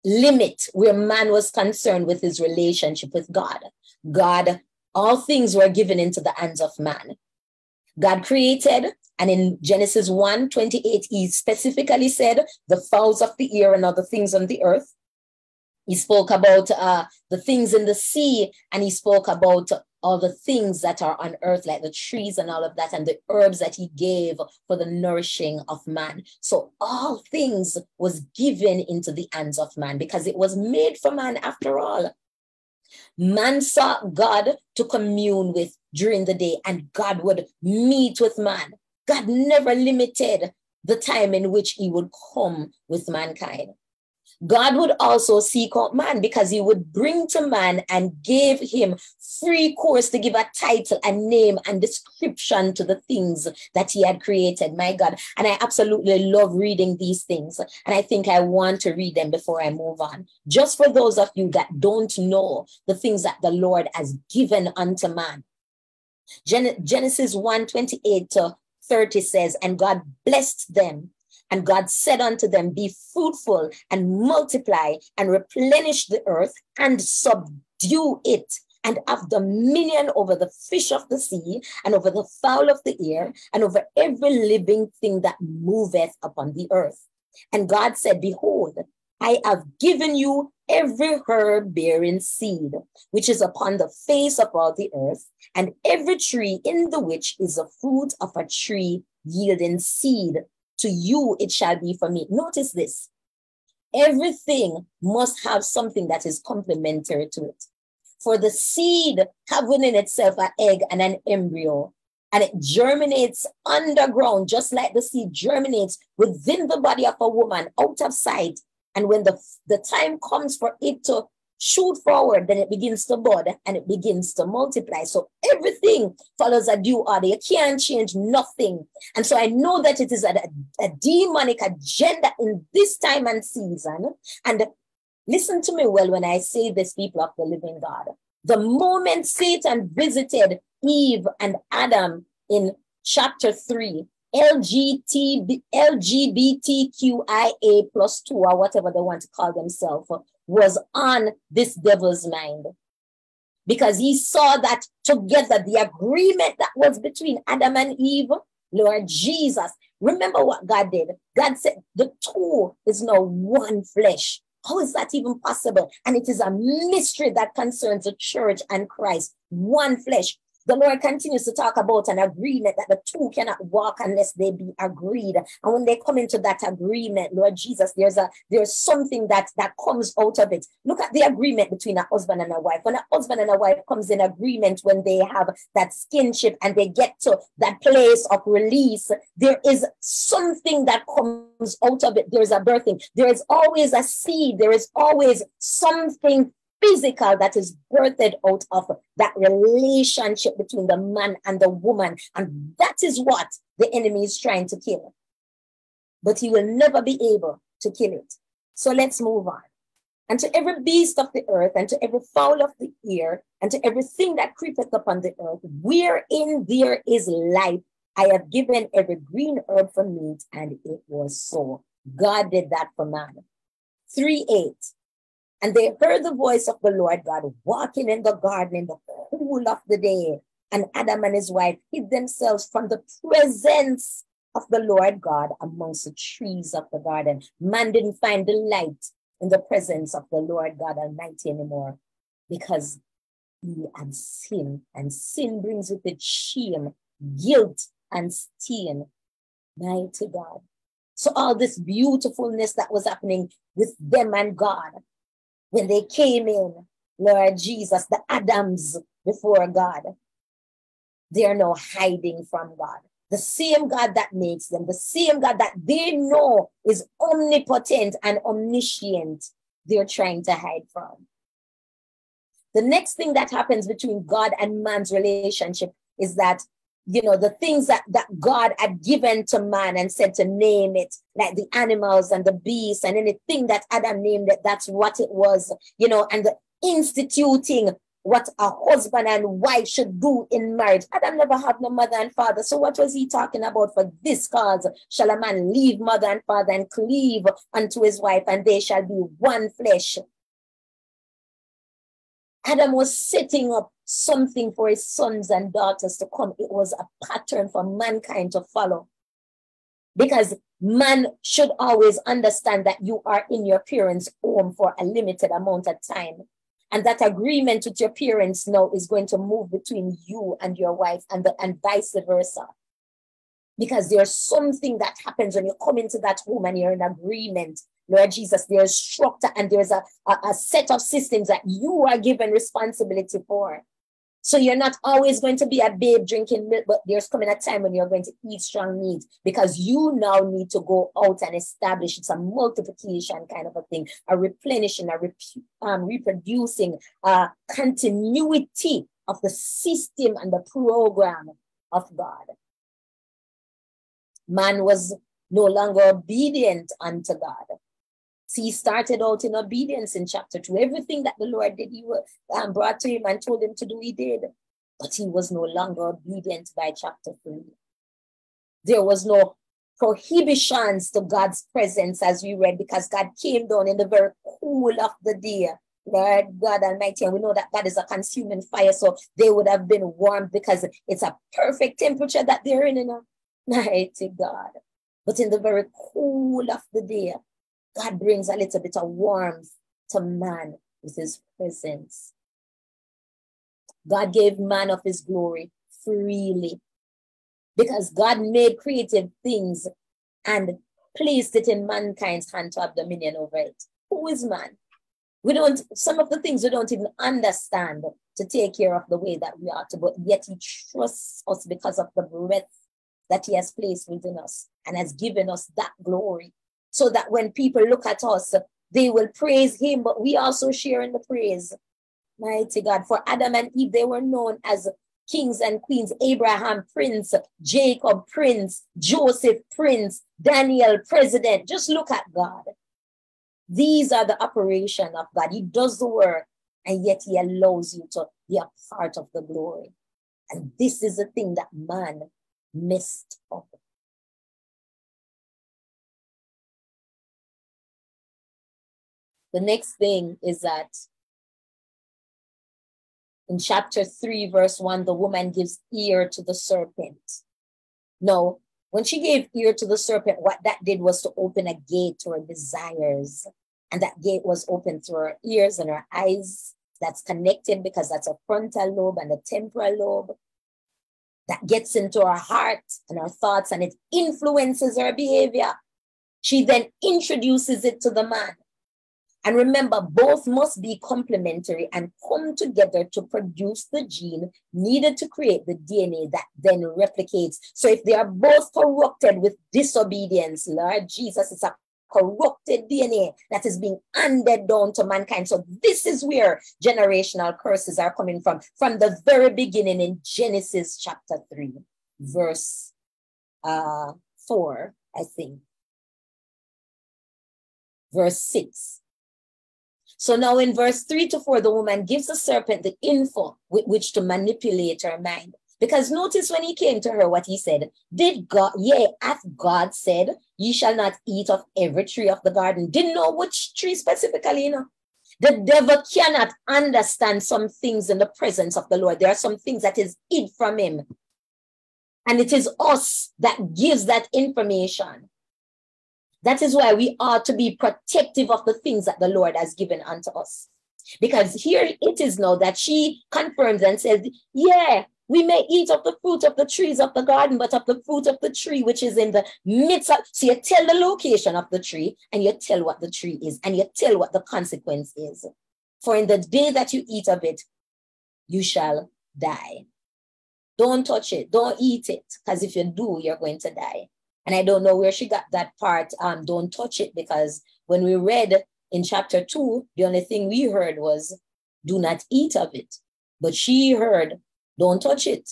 limit where man was concerned with his relationship with God. God, all things were given into the hands of man. God created, and in Genesis 1 28, he specifically said, the fowls of the air and other things on the earth. He spoke about uh, the things in the sea, and he spoke about all the things that are on earth, like the trees and all of that, and the herbs that he gave for the nourishing of man. So all things was given into the hands of man because it was made for man after all. Man sought God to commune with during the day, and God would meet with man. God never limited the time in which he would come with mankind. God would also seek out man because he would bring to man and give him free course to give a title and name and description to the things that he had created. My God. And I absolutely love reading these things. And I think I want to read them before I move on. Just for those of you that don't know the things that the Lord has given unto man. Gen- Genesis 1 28 to 30 says, And God blessed them and God said unto them, Be fruitful and multiply and replenish the earth and subdue it and have dominion over the fish of the sea and over the fowl of the air and over every living thing that moveth upon the earth. And God said, Behold, I have given you every herb bearing seed, which is upon the face of all the earth, and every tree in the which is the fruit of a tree yielding seed to you it shall be for me. Notice this. Everything must have something that is complementary to it. For the seed having in itself an egg and an embryo, and it germinates underground, just like the seed germinates within the body of a woman out of sight. And when the, the time comes for it to shoot forward, then it begins to bud and it begins to multiply. So everything follows a due order. You can't change nothing. And so I know that it is a, a demonic agenda in this time and season. And listen to me well when I say this, people of the living God. The moment Satan visited Eve and Adam in chapter 3, LGBT, LGBTQIA plus two, or whatever they want to call themselves, was on this devil's mind because he saw that together the agreement that was between Adam and Eve, Lord Jesus. Remember what God did. God said the two is now one flesh. How is that even possible? And it is a mystery that concerns the church and Christ, one flesh. The Lord continues to talk about an agreement that the two cannot walk unless they be agreed. And when they come into that agreement, Lord Jesus, there's a there's something that that comes out of it. Look at the agreement between a husband and a wife. When a husband and a wife comes in agreement when they have that skinship and they get to that place of release, there is something that comes out of it. There's a birthing. There is always a seed. There is always something physical that is birthed out of that relationship between the man and the woman. And that is what the enemy is trying to kill. But he will never be able to kill it. So let's move on. And to every beast of the earth, and to every fowl of the air, and to everything that creepeth upon the earth, wherein there is life, I have given every green herb for meat, and it was so. God did that for man. 3 8. And they heard the voice of the Lord God walking in the garden in the cool of the day. And Adam and his wife hid themselves from the presence of the Lord God amongst the trees of the garden. Man didn't find delight in the presence of the Lord God Almighty anymore because he had sin, and sin brings with it shame, guilt, and stain. Mighty God. So all this beautifulness that was happening with them and God when they came in, Lord Jesus, the Adams before God, they are now hiding from God. The same God that makes them, the same God that they know is omnipotent and omniscient, they're trying to hide from. The next thing that happens between God and man's relationship is that you know the things that that god had given to man and said to name it like the animals and the beasts and anything that adam named it that's what it was you know and the instituting what a husband and wife should do in marriage. Adam never had no mother and father so what was he talking about? For this cause shall a man leave mother and father and cleave unto his wife and they shall be one flesh adam was setting up something for his sons and daughters to come. It was a pattern for mankind to follow. Because man should always understand that you are in your parents' home for a limited amount of time. And that agreement with your parents now is going to move between you and your wife and, the, and vice versa. Because there's something that happens when you come into that home and you're in agreement Lord Jesus, there's structure and there's a, a, a, set of systems that you are given responsibility for. So you're not always going to be a babe drinking milk, but there's coming a time when you're going to eat strong meat because you now need to go out and establish it's a multiplication kind of a thing, a replenishing, a rep, um, reproducing, a continuity of the system and the program of God. Man was no longer obedient unto God. He started out in obedience in chapter two. Everything that the Lord did, he was, um, brought to him and told him to do, he did. But he was no longer obedient by chapter three. There was no prohibitions to God's presence as we read, because God came down in the very cool of the day. Lord God Almighty, and we know that God is a consuming fire, so they would have been warmed because it's a perfect temperature that they're in. You know? Mighty God. But in the very cool of the day, God brings a little bit of warmth to man with his presence. God gave man of his glory freely because God made creative things and placed it in mankind's hand to have dominion over it. Who is man? We don't, some of the things we don't even understand to take care of the way that we are to, but yet he trusts us because of the breath that he has placed within us and has given us that glory so that when people look at us, they will praise him, but we also share in the praise. Mighty God. For Adam and Eve, they were known as kings and queens. Abraham, prince. Jacob, prince. Joseph, prince. Daniel, president. Just look at God. These are the operation of God. He does the work, and yet he allows you to be a part of the glory. And this is the thing that man missed up. The next thing is that in chapter 3, verse 1, the woman gives ear to the serpent. No, when she gave ear to the serpent, what that did was to open a gate to her desires. And that gate was open through her ears and her eyes. That's connected because that's a frontal lobe and a temporal lobe. that gets into our heart and our thoughts and it influences our behavior. She then introduces it to the man. And remember, both must be complementary and come together to produce the gene needed to create the DNA that then replicates. So if they are both corrupted with disobedience, Lord Jesus, it's a corrupted DNA that is being handed down to mankind. So this is where generational curses are coming from, from the very beginning in Genesis chapter 3, verse uh, 4, I think. Verse 6. So now in verse 3 to 4, the woman gives the serpent the info with which to manipulate her mind. Because notice when he came to her, what he said, did God, yea, hath God said, ye shall not eat of every tree of the garden. Didn't know which tree specifically, you know. The devil cannot understand some things in the presence of the Lord. There are some things that is hid from him. And it is us that gives that information. That is why we are to be protective of the things that the Lord has given unto us. Because here it is now that she confirms and says, Yeah, we may eat of the fruit of the trees of the garden, but of the fruit of the tree which is in the midst of. So you tell the location of the tree and you tell what the tree is and you tell what the consequence is. For in the day that you eat of it, you shall die. Don't touch it. Don't eat it. Because if you do, you're going to die. And I don't know where she got that part. Um, don't touch it because when we read in chapter two, the only thing we heard was, do not eat of it. But she heard, don't touch it.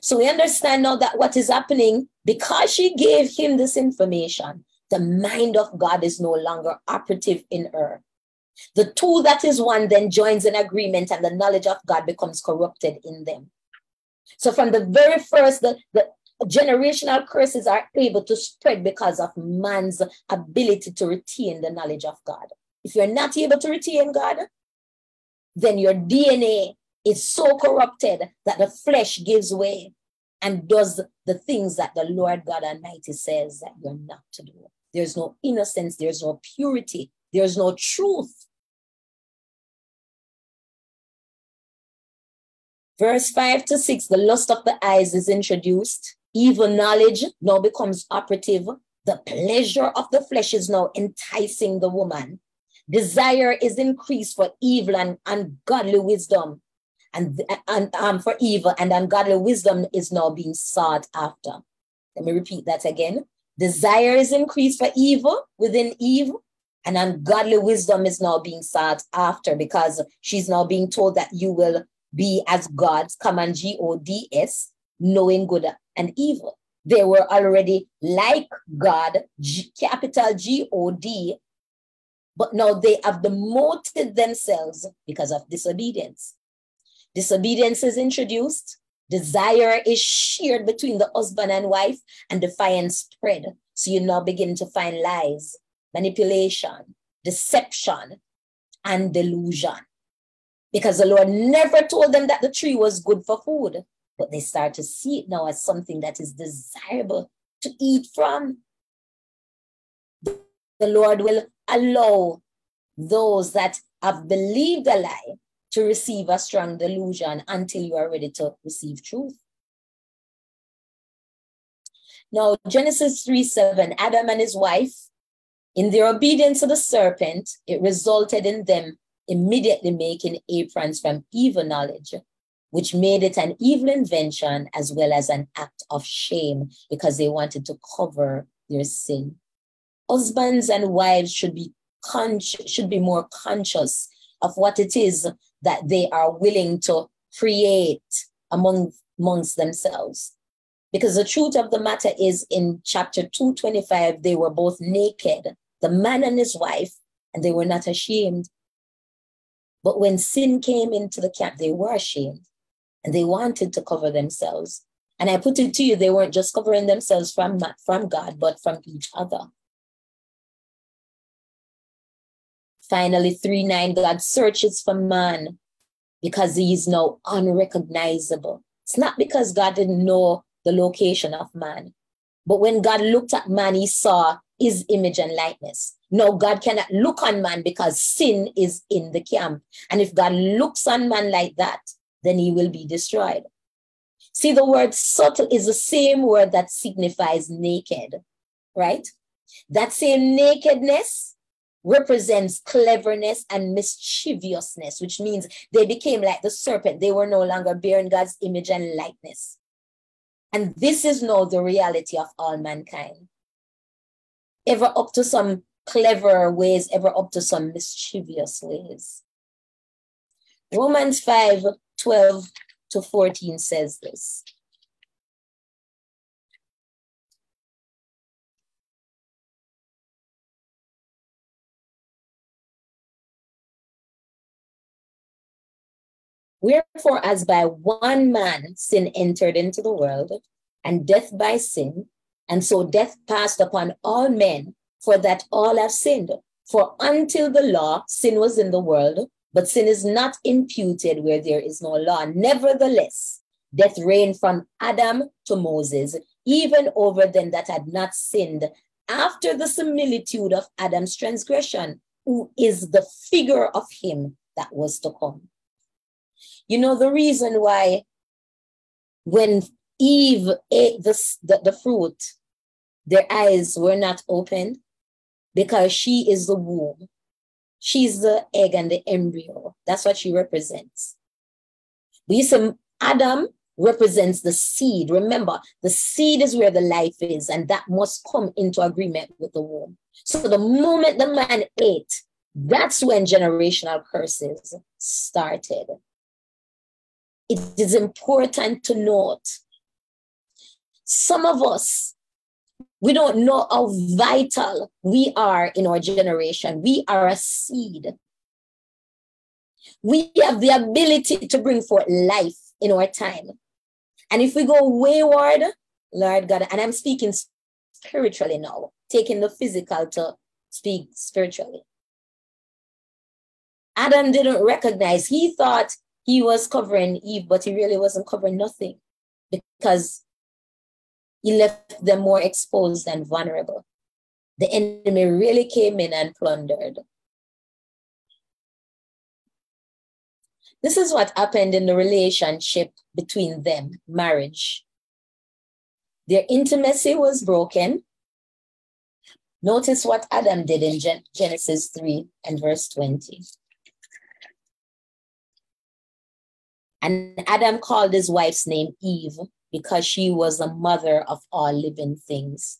So we understand now that what is happening, because she gave him this information, the mind of God is no longer operative in her. The two that is one then joins in agreement, and the knowledge of God becomes corrupted in them. So from the very first, the, the generational curses are able to spread because of man's ability to retain the knowledge of God. If you're not able to retain God, then your DNA is so corrupted that the flesh gives way and does the things that the Lord God Almighty says that you're not to do. There's no innocence, there's no purity, there's no truth. Verse 5 to 6 the lust of the eyes is introduced. Evil knowledge now becomes operative. The pleasure of the flesh is now enticing the woman. Desire is increased for evil and ungodly wisdom, and, and um, for evil and ungodly wisdom is now being sought after. Let me repeat that again. Desire is increased for evil within evil, and ungodly wisdom is now being sought after because she's now being told that you will be as gods, command G O D S, knowing good and evil. They were already like God, G, capital G O D, but now they have demoted themselves because of disobedience. Disobedience is introduced, desire is shared between the husband and wife, and defiance spread. So you now begin to find lies, manipulation, deception, and delusion. Because the Lord never told them that the tree was good for food, but they start to see it now as something that is desirable to eat from. The Lord will allow those that have believed a lie to receive a strong delusion until you are ready to receive truth. Now, Genesis 3 7, Adam and his wife, in their obedience to the serpent, it resulted in them immediately making aprons from evil knowledge, which made it an evil invention as well as an act of shame because they wanted to cover their sin. Husbands and wives should be conscious, should be more conscious of what it is that they are willing to create among amongst themselves. Because the truth of the matter is in chapter 225, they were both naked, the man and his wife, and they were not ashamed. But when sin came into the camp, they were ashamed and they wanted to cover themselves. And I put it to you, they weren't just covering themselves from, not from God, but from each other. Finally, 3 9, God searches for man because he is now unrecognizable. It's not because God didn't know the location of man, but when God looked at man, he saw his image and likeness. No, God cannot look on man because sin is in the camp. And if God looks on man like that, then he will be destroyed. See, the word subtle is the same word that signifies naked, right? That same nakedness represents cleverness and mischievousness, which means they became like the serpent. They were no longer bearing God's image and likeness. And this is now the reality of all mankind. Ever up to some clever ways, ever up to some mischievous ways. Romans 5 12 to 14 says this. Wherefore, as by one man sin entered into the world, and death by sin, and so death passed upon all men, for that all have sinned. For until the law, sin was in the world, but sin is not imputed where there is no law. Nevertheless, death reigned from Adam to Moses, even over them that had not sinned, after the similitude of Adam's transgression, who is the figure of him that was to come. You know, the reason why when Eve ate the, the, the fruit, their eyes were not opened because she is the womb. She's the egg and the embryo. That's what she represents. We say Adam represents the seed. Remember, the seed is where the life is, and that must come into agreement with the womb. So the moment the man ate, that's when generational curses started it is important to note some of us, we don't know how vital we are in our generation. We are a seed. We have the ability to bring forth life in our time. And if we go wayward, Lord God, and I'm speaking spiritually now, taking the physical to speak spiritually. Adam didn't recognize, he thought he was covering Eve, but he really wasn't covering nothing because he left them more exposed and vulnerable. The enemy really came in and plundered. This is what happened in the relationship between them, marriage. Their intimacy was broken. Notice what Adam did in Genesis 3 and verse 20. And Adam called his wife's name Eve because she was the mother of all living things.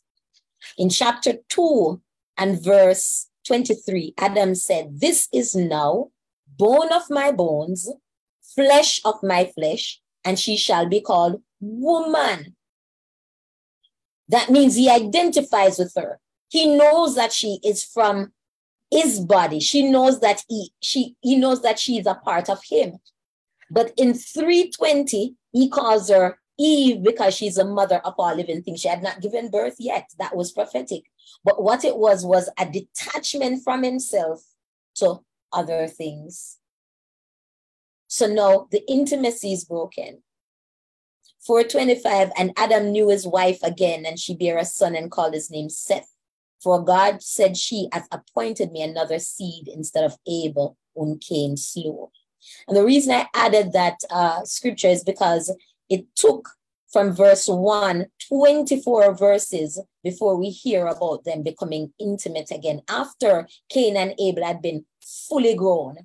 In chapter 2 and verse 23, Adam said, This is now bone of my bones, flesh of my flesh, and she shall be called woman. That means he identifies with her. He knows that she is from his body. She knows that he, she, he knows that she is a part of him. But in 320, he calls her Eve because she's a mother of all living things. She had not given birth yet. That was prophetic. But what it was was a detachment from himself to other things. So now the intimacy is broken. 425, and Adam knew his wife again, and she bare a son and called his name Seth. For God said, She hath appointed me another seed instead of Abel, whom Cain slew. And the reason I added that uh, scripture is because it took from verse 1 24 verses before we hear about them becoming intimate again after Cain and Abel had been fully grown.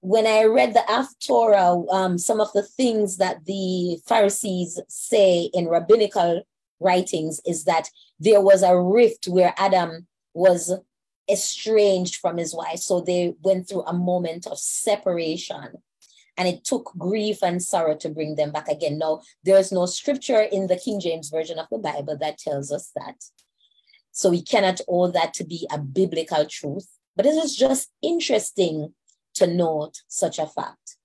When I read the Haftorah, um, some of the things that the Pharisees say in rabbinical writings is that there was a rift where Adam was estranged from his wife. So they went through a moment of separation. And it took grief and sorrow to bring them back again. Now, there's no scripture in the King James Version of the Bible that tells us that. So we cannot owe that to be a biblical truth. But it is just interesting to note such a fact.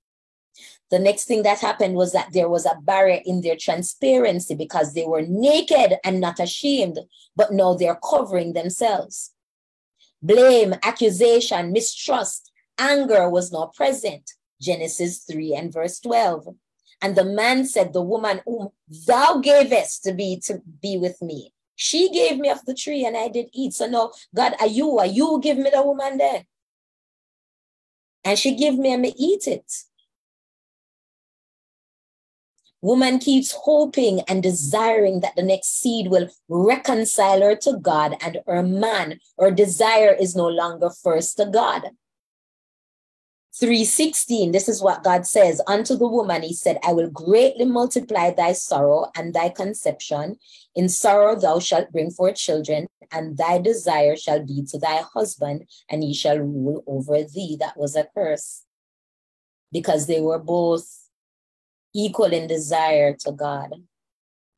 The next thing that happened was that there was a barrier in their transparency because they were naked and not ashamed, but now they're covering themselves. Blame, accusation, mistrust, anger was not present. Genesis 3 and verse 12. And the man said, The woman whom thou gavest to be to be with me, she gave me of the tree and I did eat. So no, God, are you, are you give me the woman there? And she give me and me eat it. Woman keeps hoping and desiring that the next seed will reconcile her to God and her man. Her desire is no longer first to God. 316, this is what God says unto the woman, He said, I will greatly multiply thy sorrow and thy conception. In sorrow thou shalt bring forth children, and thy desire shall be to thy husband, and he shall rule over thee. That was a curse because they were both equal in desire to God.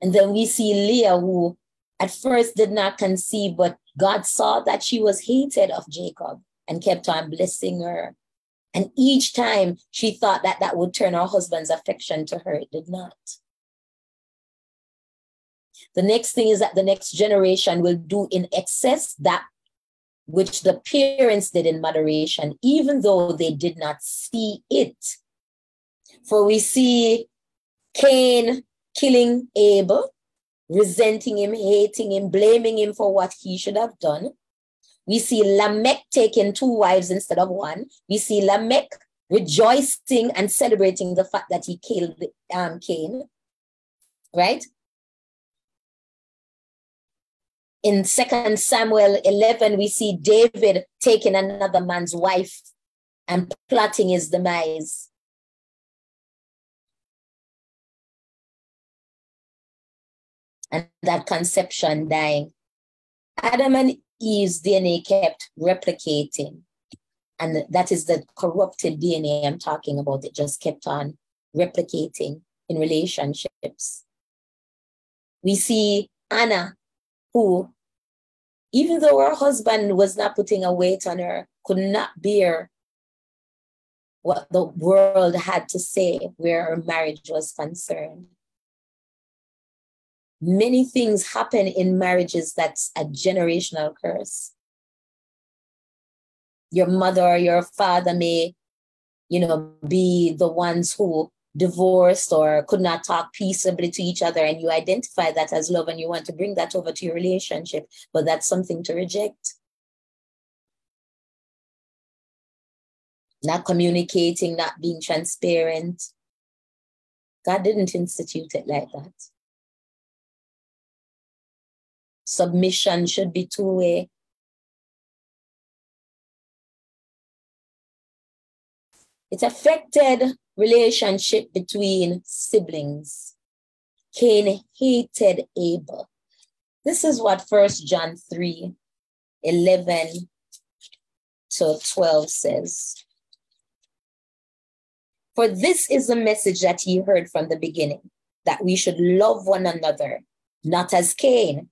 And then we see Leah, who at first did not conceive, but God saw that she was hated of Jacob and kept on blessing her. And each time she thought that that would turn her husband's affection to her, it did not. The next thing is that the next generation will do in excess that which the parents did in moderation, even though they did not see it. For we see Cain killing Abel, resenting him, hating him, blaming him for what he should have done. We see Lamech taking two wives instead of one. We see Lamech rejoicing and celebrating the fact that he killed um, Cain, right? In Second Samuel 11, we see David taking another man's wife and plotting his demise. And that conception dying. Adam and Eve's DNA kept replicating. And that is the corrupted DNA I'm talking about. It just kept on replicating in relationships. We see Anna, who, even though her husband was not putting a weight on her, could not bear what the world had to say where her marriage was concerned many things happen in marriages that's a generational curse. Your mother or your father may, you know, be the ones who divorced or could not talk peaceably to each other, and you identify that as love and you want to bring that over to your relationship, but that's something to reject. Not communicating, not being transparent. God didn't institute it like that. Submission should be two way. It affected relationship between siblings. Cain hated Abel. This is what First John 3 11 to 12 says. For this is the message that he heard from the beginning that we should love one another, not as Cain,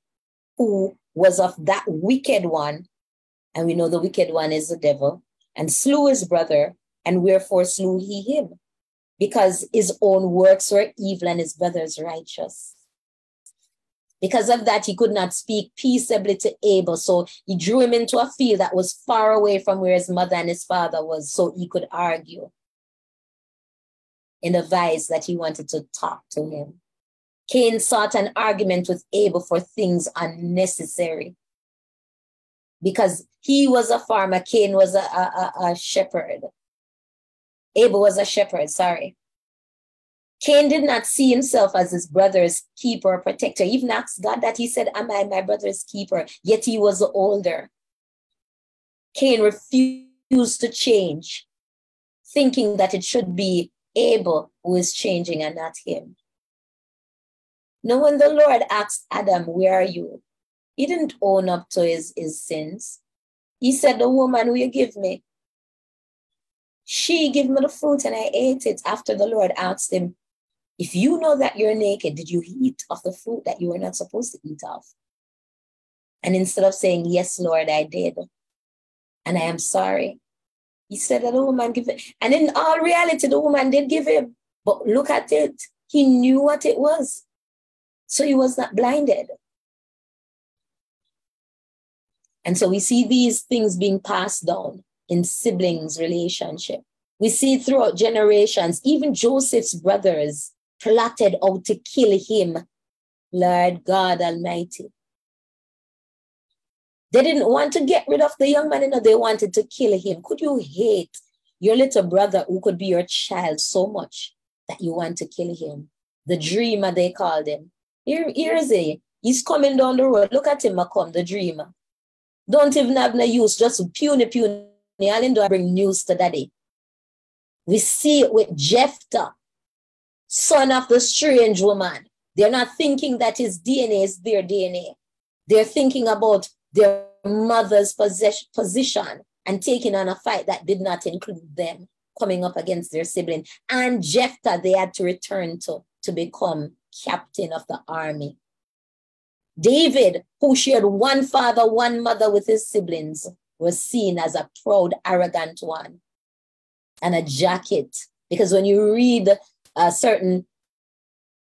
who was of that wicked one, and we know the wicked one is the devil, and slew his brother, and wherefore slew he him? Because his own works were evil and his brother's righteous. Because of that, he could not speak peaceably to Abel. So he drew him into a field that was far away from where his mother and his father was, so he could argue in the vice that he wanted to talk to him. Cain sought an argument with Abel for things unnecessary. Because he was a farmer, Cain was a, a, a shepherd. Abel was a shepherd, sorry. Cain did not see himself as his brother's keeper or protector. Even asked God that he said, Am I my brother's keeper? Yet he was older. Cain refused to change, thinking that it should be Abel who is changing and not him. Now, when the Lord asked Adam, Where are you? He didn't own up to his, his sins. He said, The woman will give me, she gave me the fruit and I ate it. After the Lord asked him, If you know that you're naked, did you eat of the fruit that you were not supposed to eat of? And instead of saying, Yes, Lord, I did, and I am sorry, he said that the woman give it. And in all reality, the woman did give him. But look at it. He knew what it was. So he was not blinded. And so we see these things being passed down in siblings' relationship. We see throughout generations, even Joseph's brothers plotted out to kill him, Lord God Almighty. They didn't want to get rid of the young man, you know, they wanted to kill him. Could you hate your little brother who could be your child so much that you want to kill him? the dreamer they called him. Here, here is he. He's coming down the road. Look at him, come, the dreamer. Don't even have no use, just puny, puny. Him do bring news to daddy. We see it with Jephthah, son of the strange woman. They're not thinking that his DNA is their DNA. They're thinking about their mother's possess- position and taking on a fight that did not include them coming up against their sibling. And Jephthah, they had to return to to become captain of the army. David, who shared one father, one mother with his siblings, was seen as a proud, arrogant one. And a jacket, because when you read uh, certain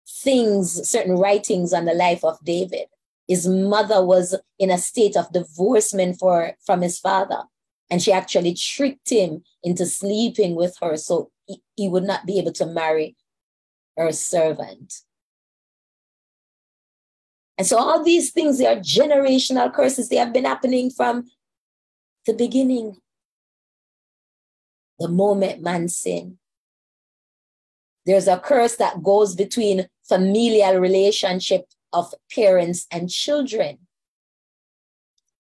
things, certain writings on the life of David, his mother was in a state of divorcement for, from his father. And she actually tricked him into sleeping with her so he, he would not be able to marry her servant. And so all these things, they are generational curses. They have been happening from the beginning. The moment man sinned. There's a curse that goes between familial relationship of parents and children.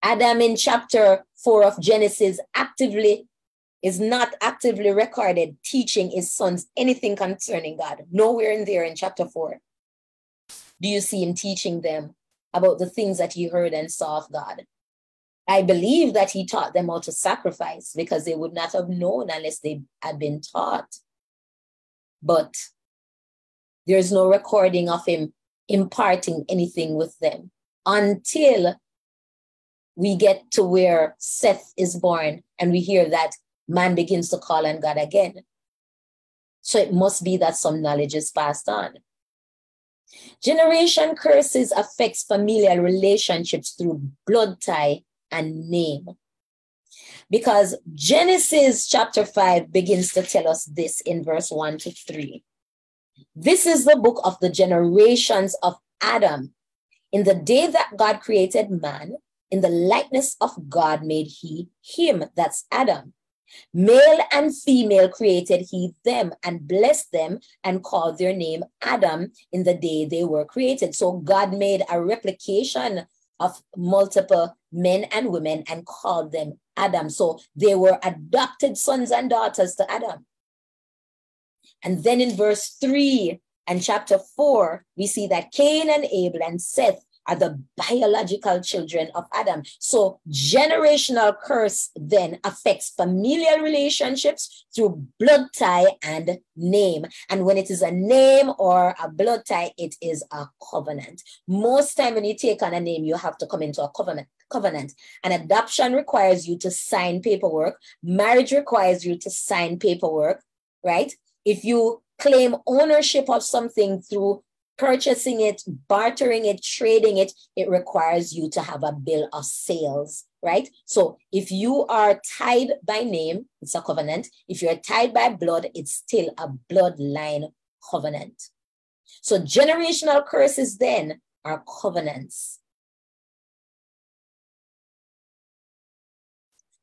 Adam in chapter 4 of Genesis actively is not actively recorded teaching his sons anything concerning God. Nowhere in there in chapter 4 do you see him teaching them about the things that he heard and saw of God. I believe that he taught them how to sacrifice because they would not have known unless they had been taught. But there's no recording of him imparting anything with them until we get to where Seth is born and we hear that man begins to call on God again. So it must be that some knowledge is passed on. Generation curses affects familial relationships through blood tie and name. Because Genesis chapter 5 begins to tell us this in verse 1 to 3. This is the book of the generations of Adam. In the day that God created man, in the likeness of God made he him, that's Adam. Male and female created he them and blessed them and called their name Adam in the day they were created. So God made a replication of multiple men and women and called them Adam. So they were adopted sons and daughters to Adam. And then in verse 3 and chapter 4, we see that Cain and Abel and Seth are the biological children of Adam. So generational curse then affects familial relationships through blood tie and name. And when it is a name or a blood tie, it is a covenant. Most time when you take on a name, you have to come into a covenant. Covenant. And adoption requires you to sign paperwork. Marriage requires you to sign paperwork, right? If you claim ownership of something through purchasing it, bartering it, trading it, it requires you to have a bill of sales, right? So if you are tied by name, it's a covenant. If you're tied by blood, it's still a bloodline covenant. So generational curses then are covenants.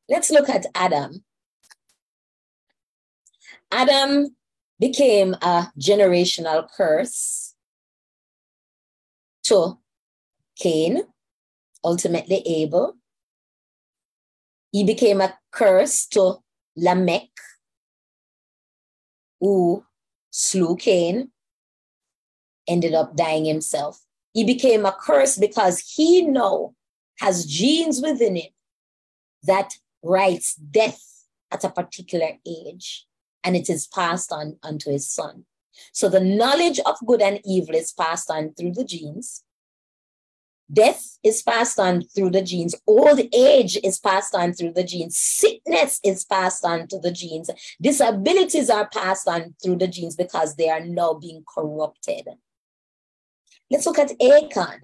Let's look at Adam. Adam became a generational curse to Cain, ultimately Abel. He became a curse to Lamech, who slew Cain, ended up dying himself. He became a curse because he now has genes within him that writes death at a particular age, and it is passed on unto his son. So the knowledge of good and evil is passed on through the genes. Death is passed on through the genes. Old age is passed on through the genes. Sickness is passed on to the genes. Disabilities are passed on through the genes because they are now being corrupted. Let's look at Achan.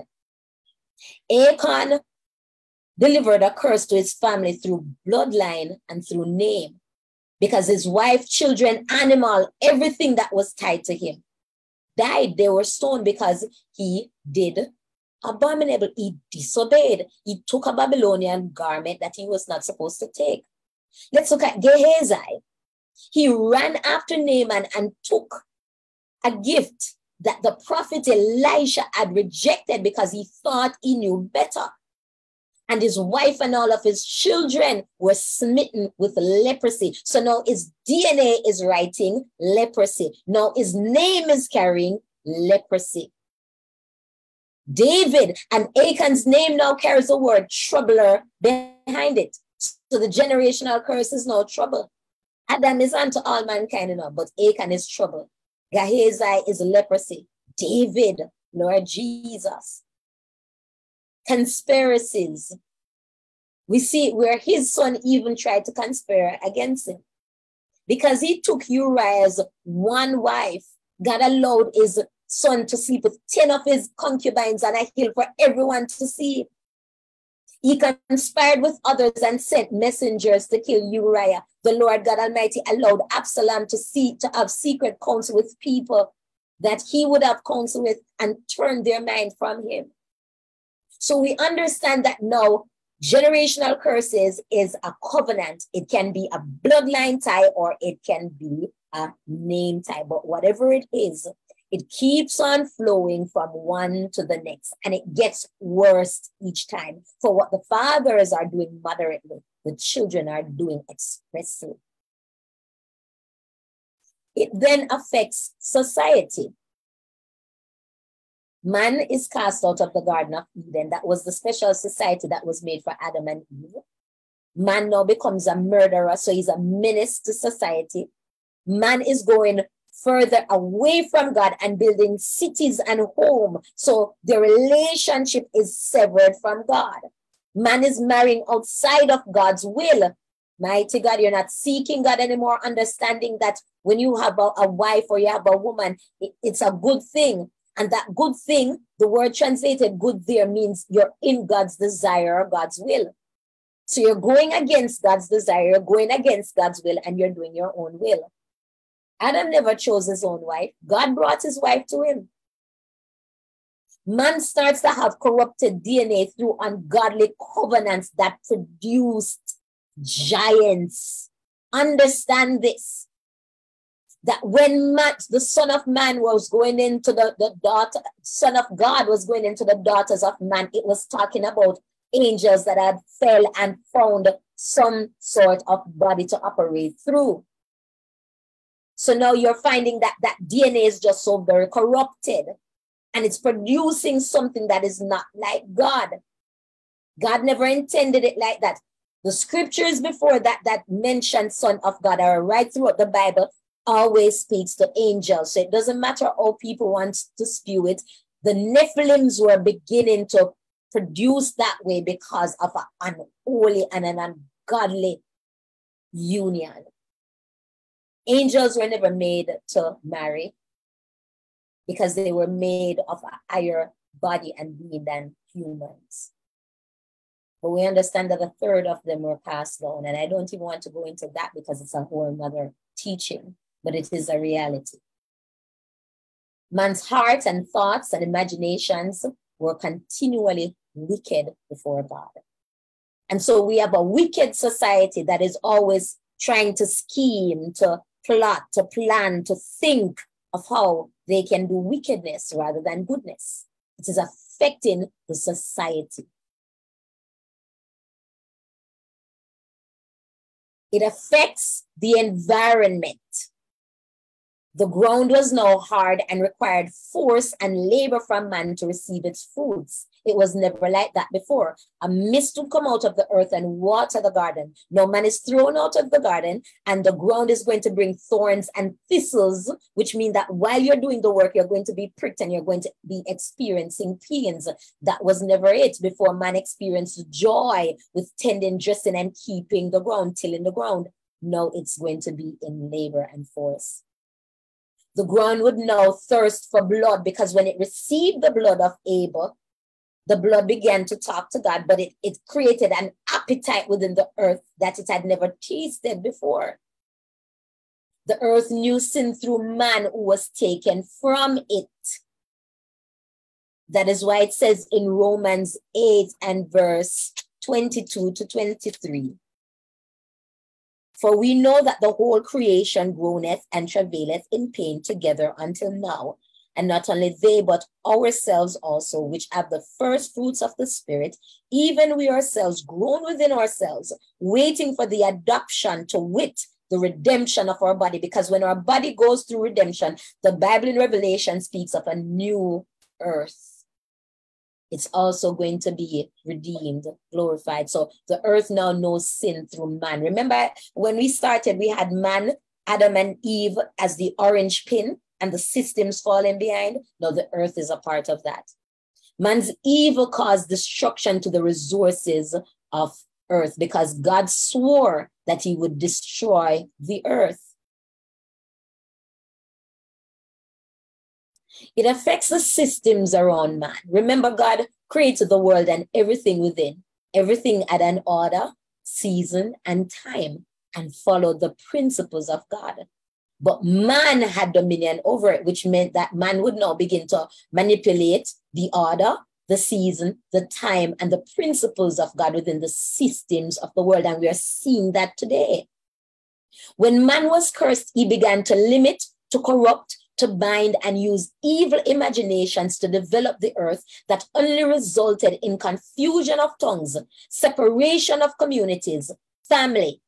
Achan delivered a curse to his family through bloodline and through name because his wife, children, animal, everything that was tied to him died. They were stoned because he did abominable. He disobeyed. He took a Babylonian garment that he was not supposed to take. Let's look at Gehazi. He ran after Naaman and took a gift that the prophet Elisha had rejected because he thought he knew better. And his wife and all of his children were smitten with leprosy. So now his DNA is writing leprosy. Now his name is carrying leprosy. David and Achan's name now carries the word troubler behind it. So the generational curse is now trouble. Adam is unto all mankind, you know, but Achan is trouble. Gehazi is leprosy. David, Lord Jesus. Conspiracies. We see where his son even tried to conspire against him. Because he took Uriah's one wife, God allowed his son to sleep with 10 of his concubines on a hill for everyone to see. He conspired with others and sent messengers to kill Uriah. The Lord God Almighty allowed Absalom to see to have secret counsel with people that he would have counsel with and turn their mind from him. So we understand that now generational curses is a covenant. It can be a bloodline tie or it can be a name tie, but whatever it is, it keeps on flowing from one to the next, and it gets worse each time. For what the fathers are doing moderately, the children are doing expressly. It then affects society. Man is cast out of the Garden of Eden. That was the special society that was made for Adam and Eve. Man now becomes a murderer, so he's a menace to society. Man is going further away from God and building cities and home. So the relationship is severed from God. Man is marrying outside of God's will. Mighty God, you're not seeking God anymore, understanding that when you have a, a wife or you have a woman, it, it's a good thing. And that good thing, the word translated good there means you're in God's desire or God's will. So you're going against God's desire, you're going against God's will, and you're doing your own will. Adam never chose his own wife. God brought his wife to him. Man starts to have corrupted DNA through ungodly covenants that produced giants. Understand this. That when man, the son of man was going into the, the daughter, son of God was going into the daughters of man, it was talking about angels that had fell and found some sort of body to operate through. So now you're finding that that DNA is just so very corrupted and it's producing something that is not like God. God never intended it like that. The scriptures before that that mention son of God are right throughout the Bible always speaks to angels. So it doesn't matter how people want to spew it. The Nephilims were beginning to produce that way because of an unholy and an ungodly union. Angels were never made to marry because they were made of a higher body and being than humans. But we understand that a third of them were passed down. And I don't even want to go into that because it's a whole other teaching, but it is a reality. Man's heart and thoughts and imaginations were continually wicked before God. And so we have a wicked society that is always trying to scheme, to plot, to plan, to think of how they can do wickedness rather than goodness. It is affecting the society. It affects the environment. The ground was now hard and required force and labor from man to receive its fruits. It was never like that before. A mist would come out of the earth and water the garden. No man is thrown out of the garden, and the ground is going to bring thorns and thistles, which mean that while you're doing the work, you're going to be pricked and you're going to be experiencing pains. That was never it. Before man experienced joy with tending, dressing, and keeping the ground, tilling the ground. Now it's going to be in labor and force. The ground would now thirst for blood because when it received the blood of Abel, the blood began to talk to God, but it, it created an appetite within the earth that it had never tasted before. The earth knew sin through man who was taken from it. That is why it says in Romans 8 and verse 22 to 23 for we know that the whole creation groaneth and travaileth in pain together until now. And not only they, but ourselves also, which have the first fruits of the Spirit, even we ourselves, grown within ourselves, waiting for the adoption to wit, the redemption of our body. Because when our body goes through redemption, the Bible in Revelation speaks of a new earth it's also going to be redeemed, glorified. So the earth now knows sin through man. Remember when we started, we had man, Adam and Eve as the orange pin and the systems falling behind. Now the earth is a part of that. Man's evil caused destruction to the resources of earth because God swore that he would destroy the earth. It affects the systems around man. Remember, God created the world and everything within, everything at an order, season, and time, and followed the principles of God. But man had dominion over it, which meant that man would now begin to manipulate the order, the season, the time, and the principles of God within the systems of the world. And we are seeing that today. When man was cursed, he began to limit, to corrupt, to bind and use evil imaginations to develop the earth that only resulted in confusion of tongues, separation of communities, family,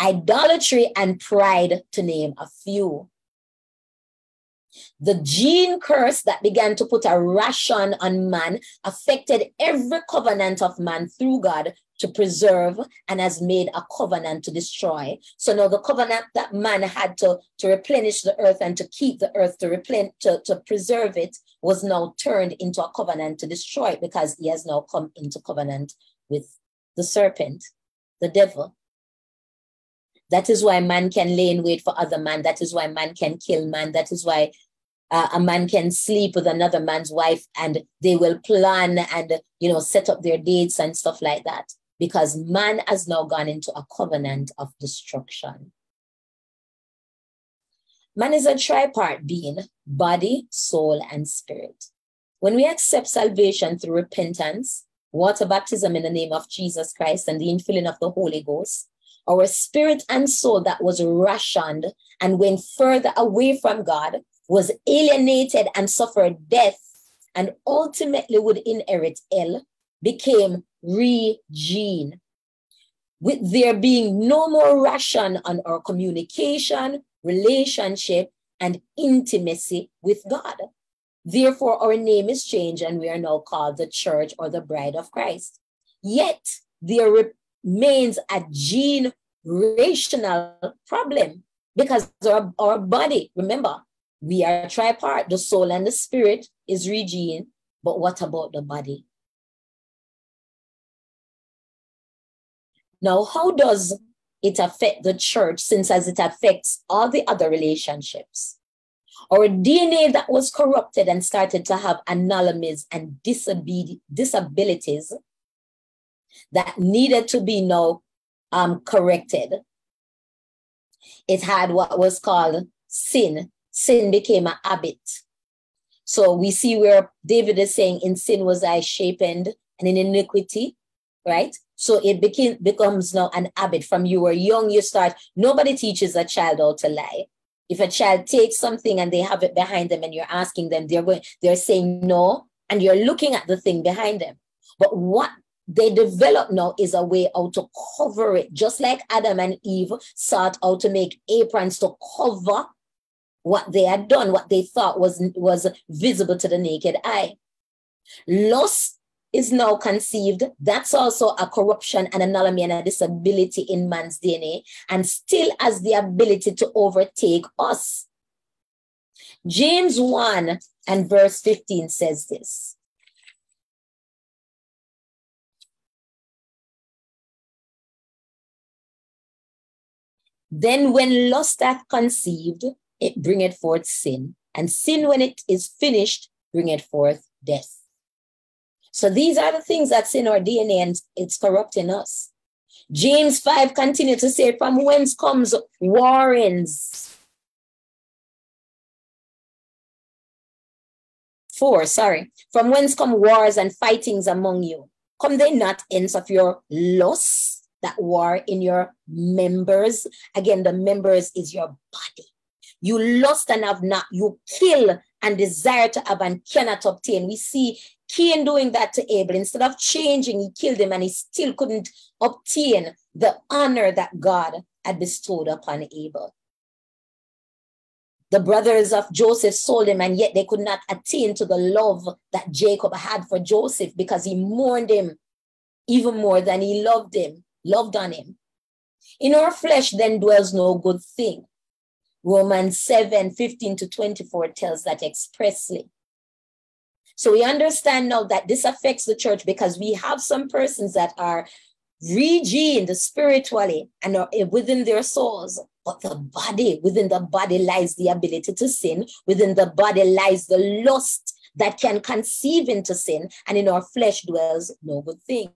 idolatry, and pride, to name a few. The gene curse that began to put a ration on man affected every covenant of man through God to preserve and has made a covenant to destroy. So now the covenant that man had to, to replenish the earth and to keep the earth to replenish to, to preserve it was now turned into a covenant to destroy it because he has now come into covenant with the serpent, the devil. That is why man can lay in wait for other man. That is why man can kill man. That is why uh, a man can sleep with another man's wife and they will plan and you know set up their dates and stuff like that because man has now gone into a covenant of destruction. Man is a tripart being, body, soul, and spirit. When we accept salvation through repentance, water baptism in the name of Jesus Christ, and the infilling of the Holy Ghost, our spirit and soul that was rationed and went further away from God was alienated and suffered death and ultimately would inherit hell became regene. With there being no more ration on our communication, relationship, and intimacy with God. Therefore, our name is changed and we are now called the church or the bride of Christ. Yet, there remains a generational problem because our, our body, remember, we are tripart, the soul and the spirit is regene, but what about the body? Now, how does it affect the church since as it affects all the other relationships? Our DNA that was corrupted and started to have anomalies and disabilities that needed to be now um, corrected. It had what was called sin. Sin became a habit. So we see where David is saying, In sin was I shapen, and in iniquity, right? So it became becomes now an habit. From you were young, you start. Nobody teaches a child how to lie. If a child takes something and they have it behind them, and you're asking them, they're going, they're saying no, and you're looking at the thing behind them. But what they develop now is a way how to cover it, just like Adam and Eve sought how to make aprons to cover what they had done, what they thought was, was visible to the naked eye. Lust is now conceived, that's also a corruption and anomaly and a disability in man's DNA, and still has the ability to overtake us. James 1 and verse 15 says this. Then when lust hath conceived, it bringeth forth sin, and sin when it is finished, bringeth forth death. So these are the things that's in our DNA and it's corrupting us. James 5 continue to say, From whence comes warrens? Four, sorry. From whence come wars and fightings among you? Come they not ends of your loss that war in your members? Again, the members is your body. You lost and have not, you kill and desire to have and cannot obtain. We see Cain doing that to Abel. Instead of changing, he killed him and he still couldn't obtain the honor that God had bestowed upon Abel. The brothers of Joseph sold him, and yet they could not attain to the love that Jacob had for Joseph because he mourned him even more than he loved him, loved on him. In our flesh then dwells no good thing. Romans 7 15 to 24 tells that expressly. So we understand now that this affects the church because we have some persons that are regened spiritually and are eh, within their souls. But the body, within the body lies the ability to sin. Within the body lies the lust that can conceive into sin. And in our flesh dwells no good thing.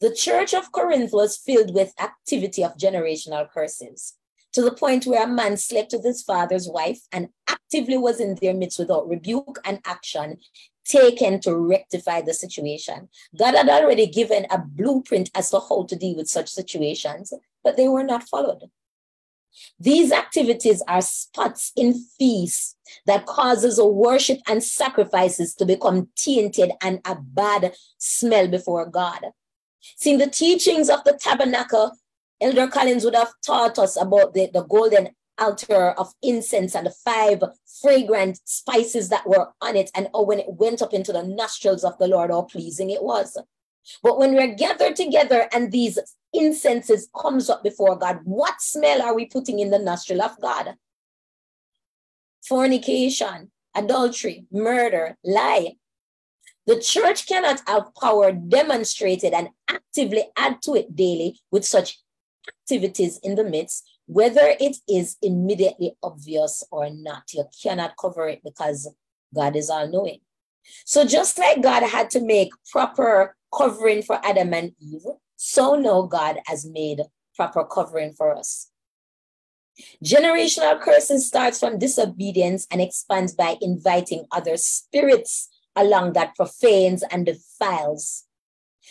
The church of Corinth was filled with activity of generational curses to the point where a man slept with his father's wife and actively was in their midst without rebuke and action taken to rectify the situation. God had already given a blueprint as to how to deal with such situations, but they were not followed. These activities are spots in feasts that causes a worship and sacrifices to become tainted and a bad smell before God. Seeing the teachings of the tabernacle, Elder Collins would have taught us about the, the golden altar of incense and the five fragrant spices that were on it, and oh, when it went up into the nostrils of the Lord, how pleasing it was. But when we're gathered together and these incenses comes up before God, what smell are we putting in the nostril of God? Fornication, adultery, murder, lie. The church cannot have power demonstrated and actively add to it daily with such activities in the midst whether it is immediately obvious or not. You cannot cover it because God is all knowing. So, just like God had to make proper covering for Adam and Eve, so now God has made proper covering for us. Generational curses starts from disobedience and expands by inviting other spirits along that profanes and defiles.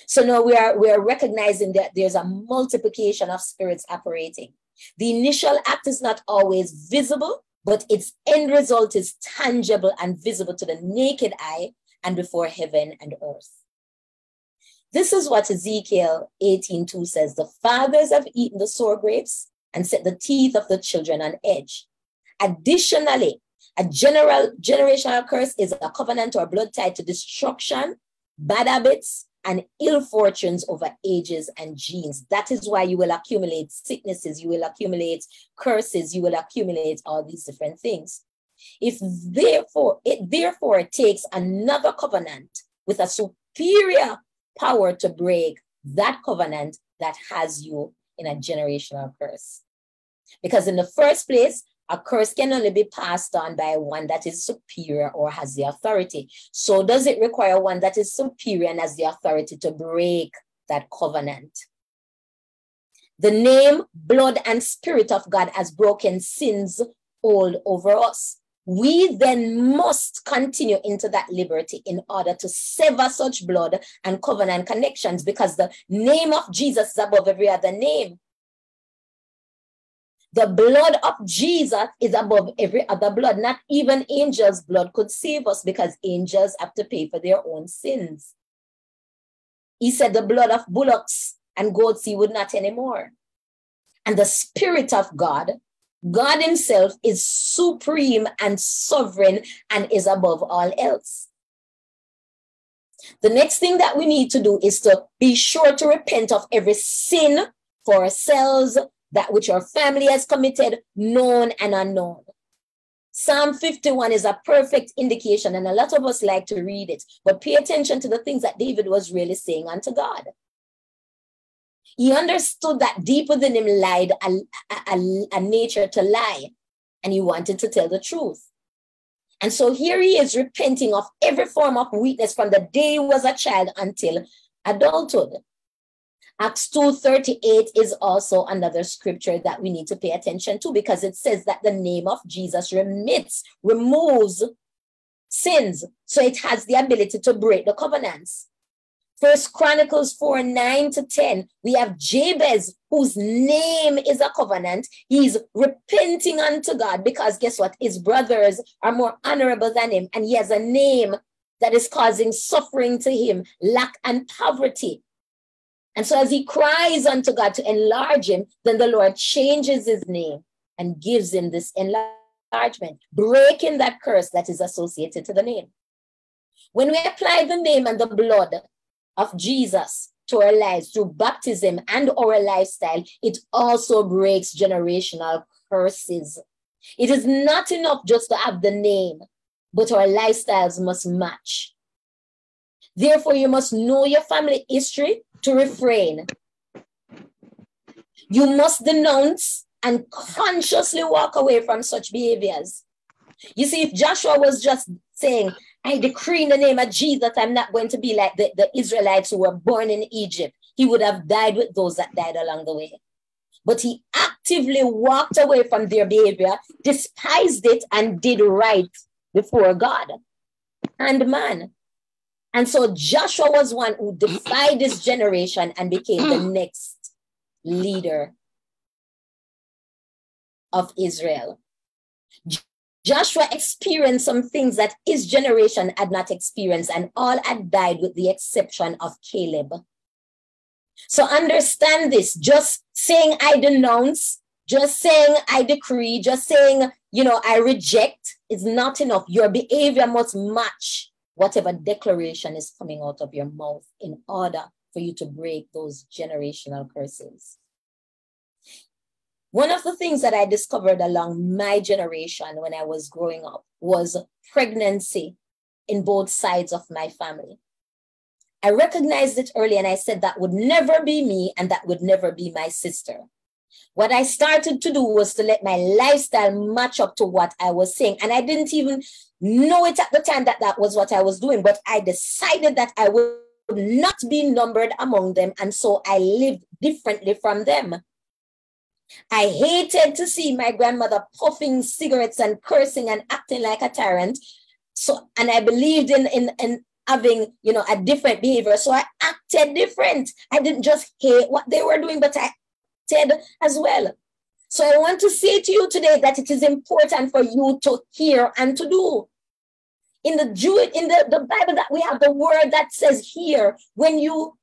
So now we are we are recognizing that there's a multiplication of spirits operating. The initial act is not always visible, but its end result is tangible and visible to the naked eye and before heaven and earth. This is what Ezekiel 18:2 says: The fathers have eaten the sour grapes and set the teeth of the children on edge. Additionally, a general generational curse is a covenant or blood tied to destruction, bad habits, and ill fortunes over ages and genes. That is why you will accumulate sicknesses, you will accumulate curses, you will accumulate all these different things. If therefore it therefore takes another covenant with a superior power to break that covenant that has you in a generational curse. Because in the first place, a curse can only be passed on by one that is superior or has the authority. So, does it require one that is superior and has the authority to break that covenant? The name, blood, and spirit of God has broken sins all over us. We then must continue into that liberty in order to sever such blood and covenant connections because the name of Jesus is above every other name. The blood of Jesus is above every other blood. Not even angels' blood could save us because angels have to pay for their own sins. He said the blood of bullocks and goats he would not anymore. And the Spirit of God, God Himself, is supreme and sovereign and is above all else. The next thing that we need to do is to be sure to repent of every sin for ourselves, that which your family has committed, known and unknown. Psalm 51 is a perfect indication, and a lot of us like to read it, but pay attention to the things that David was really saying unto God. He understood that deep within him lied a, a, a nature to lie, and he wanted to tell the truth. And so here he is repenting of every form of weakness from the day he was a child until adulthood. Acts 2:38 is also another scripture that we need to pay attention to because it says that the name of Jesus remits, removes sins. So it has the ability to break the covenants. First Chronicles 4 9 to 10, we have Jabez, whose name is a covenant. He's repenting unto God because guess what? His brothers are more honorable than him, and he has a name that is causing suffering to him, lack and poverty. And so, as he cries unto God to enlarge him, then the Lord changes his name and gives him this enlargement, breaking that curse that is associated to the name. When we apply the name and the blood of Jesus to our lives through baptism and our lifestyle, it also breaks generational curses. It is not enough just to have the name, but our lifestyles must match. Therefore, you must know your family history to refrain. You must denounce and consciously walk away from such behaviors. You see, if Joshua was just saying, I decree in the name of Jesus, I'm not going to be like the, the Israelites who were born in Egypt. He would have died with those that died along the way. But he actively walked away from their behavior, despised it, and did right before God and man. And so Joshua was one who defied this generation and became the next leader of Israel. Joshua experienced some things that his generation had not experienced, and all had died with the exception of Caleb. So understand this just saying I denounce, just saying I decree, just saying, you know, I reject is not enough. Your behavior must match whatever declaration is coming out of your mouth in order for you to break those generational curses. One of the things that I discovered along my generation when I was growing up was pregnancy in both sides of my family. I recognized it early and I said that would never be me and that would never be my sister. What I started to do was to let my lifestyle match up to what I was saying. And I didn't even know it at the time that that was what I was doing, but I decided that I would not be numbered among them. And so I lived differently from them. I hated to see my grandmother puffing cigarettes and cursing and acting like a tyrant. So, and I believed in, in, in having, you know, a different behavior. So I acted different. I didn't just hate what they were doing, but I acted as well. So I want to say to you today that it is important for you to hear and to do. In the Jew, in the, the Bible that we have the word that says hear, when you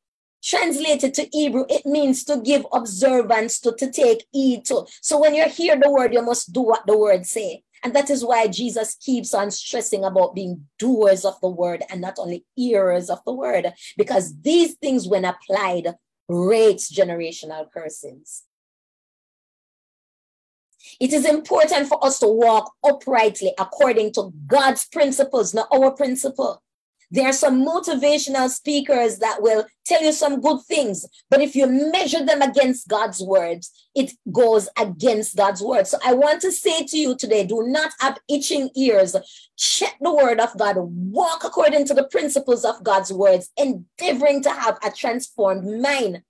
Translated to Hebrew, it means to give observance to, to take heed to. So when you hear the word, you must do what the word say. And that is why Jesus keeps on stressing about being doers of the word and not only hearers of the word, because these things, when applied, breaks generational curses. It is important for us to walk uprightly according to God's principles, not our principle. There are some motivational speakers that will tell you some good things, but if you measure them against God's words, it goes against God's word. So I want to say to you today do not have itching ears. Check the word of God, walk according to the principles of God's words, endeavoring to have a transformed mind.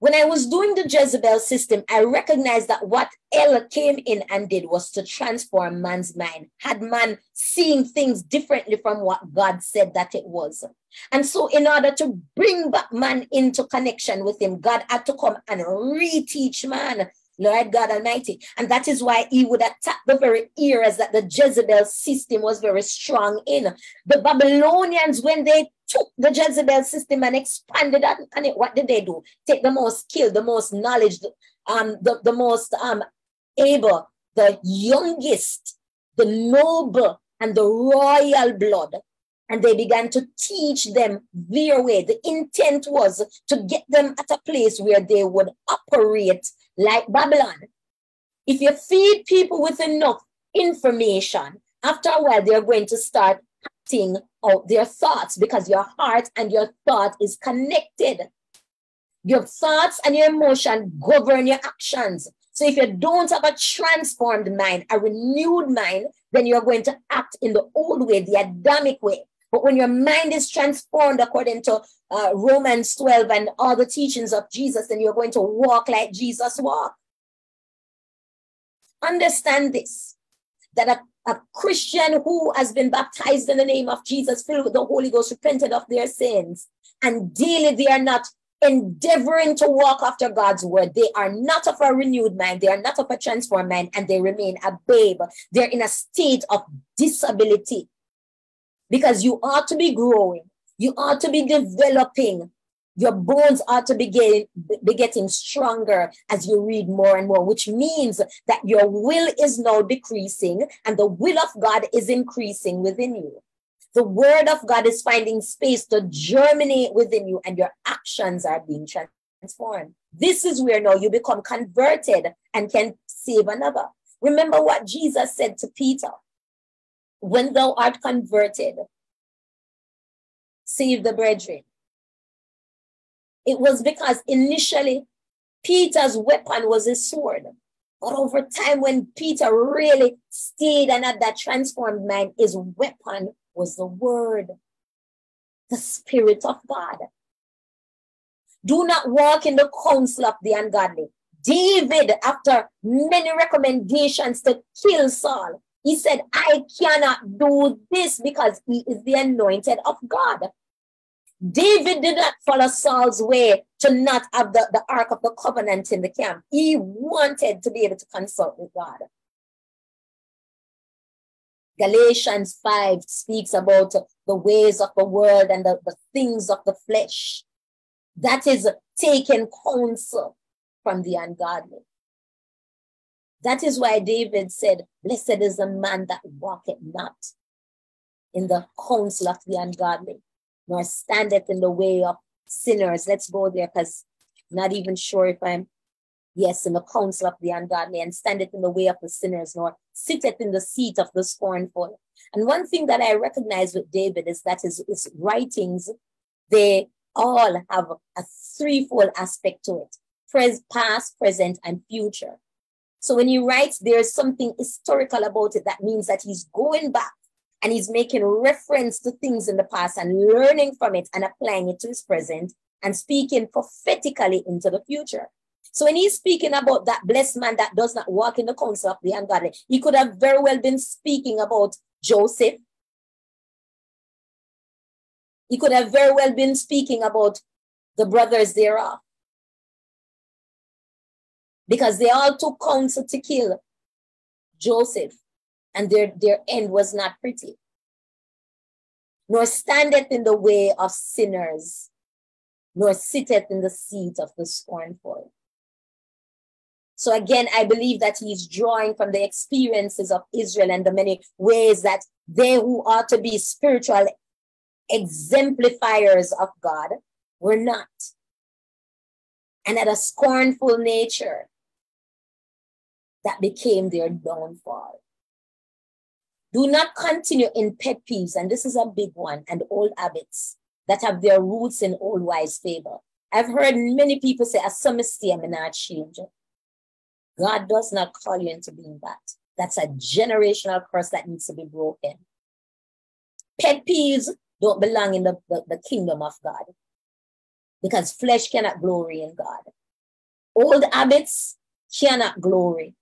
When I was doing the Jezebel system, I recognized that what Ella came in and did was to transform man's mind, had man seeing things differently from what God said that it was. And so, in order to bring back man into connection with him, God had to come and reteach man Lord God Almighty. And that is why he would attack the very ears that the Jezebel system was very strong in. The Babylonians, when they took the Jezebel system and expanded on, on it, what did they do? Take the most skilled, the most knowledge, um, the, the most um, able, the youngest, the noble, and the royal blood and they began to teach them their way. The intent was to get them at a place where they would operate like Babylon. If you feed people with enough information, after a while, they're going to start acting out their thoughts because your heart and your thought is connected. Your thoughts and your emotion govern your actions. So if you don't have a transformed mind, a renewed mind, then you're going to act in the old way, the Adamic way. But when your mind is transformed according to uh, Romans 12 and all the teachings of Jesus, then you're going to walk like Jesus walked. Understand this that a a Christian who has been baptized in the name of Jesus, filled with the Holy Ghost, repented of their sins, and daily they are not endeavoring to walk after God's word. They are not of a renewed mind, they are not of a transformed mind, and they remain a babe. They're in a state of disability because you ought to be growing, you ought to be developing. Your bones are to be getting, be getting stronger as you read more and more, which means that your will is now decreasing and the will of God is increasing within you. The word of God is finding space to germinate within you, and your actions are being transformed. This is where now you become converted and can save another. Remember what Jesus said to Peter when thou art converted, save the brethren. It was because initially Peter's weapon was a sword. But over time, when Peter really stayed and had that transformed mind, his weapon was the word, the spirit of God. Do not walk in the counsel of the ungodly. David, after many recommendations to kill Saul, he said, I cannot do this because he is the anointed of God. David did not follow Saul's way to not have the, the Ark of the Covenant in the camp. He wanted to be able to consult with God. Galatians 5 speaks about the ways of the world and the, the things of the flesh. That is taking counsel from the ungodly. That is why David said, Blessed is the man that walketh not in the counsel of the ungodly, nor standeth in the way of sinners. Let's go there because not even sure if I'm yes, in the counsel of the ungodly, and standeth in the way of the sinners, nor sitteth in the seat of the scornful. And one thing that I recognize with David is that his, his writings, they all have a threefold aspect to it pres- past, present, and future. So when he writes, there's something historical about it that means that he's going back and he's making reference to things in the past and learning from it and applying it to his present and speaking prophetically into the future. So when he's speaking about that blessed man that does not walk in the counsel of the ungodly, he could have very well been speaking about Joseph. He could have very well been speaking about the brothers thereof. Because they all took counsel to kill Joseph, and their, their end was not pretty. Nor standeth in the way of sinners, nor sitteth in the seat of the scornful. So again, I believe that he's drawing from the experiences of Israel and the many ways that they who ought to be spiritual exemplifiers of God were not. And had a scornful nature that became their downfall. Do not continue in pet peeves, and this is a big one, and old habits that have their roots in old wise favor. I've heard many people say, as some mistake, I'm not change. God does not call you into being that. That's a generational curse that needs to be broken. Pet peeves don't belong in the, the, the kingdom of God because flesh cannot glory in God. Old habits cannot glory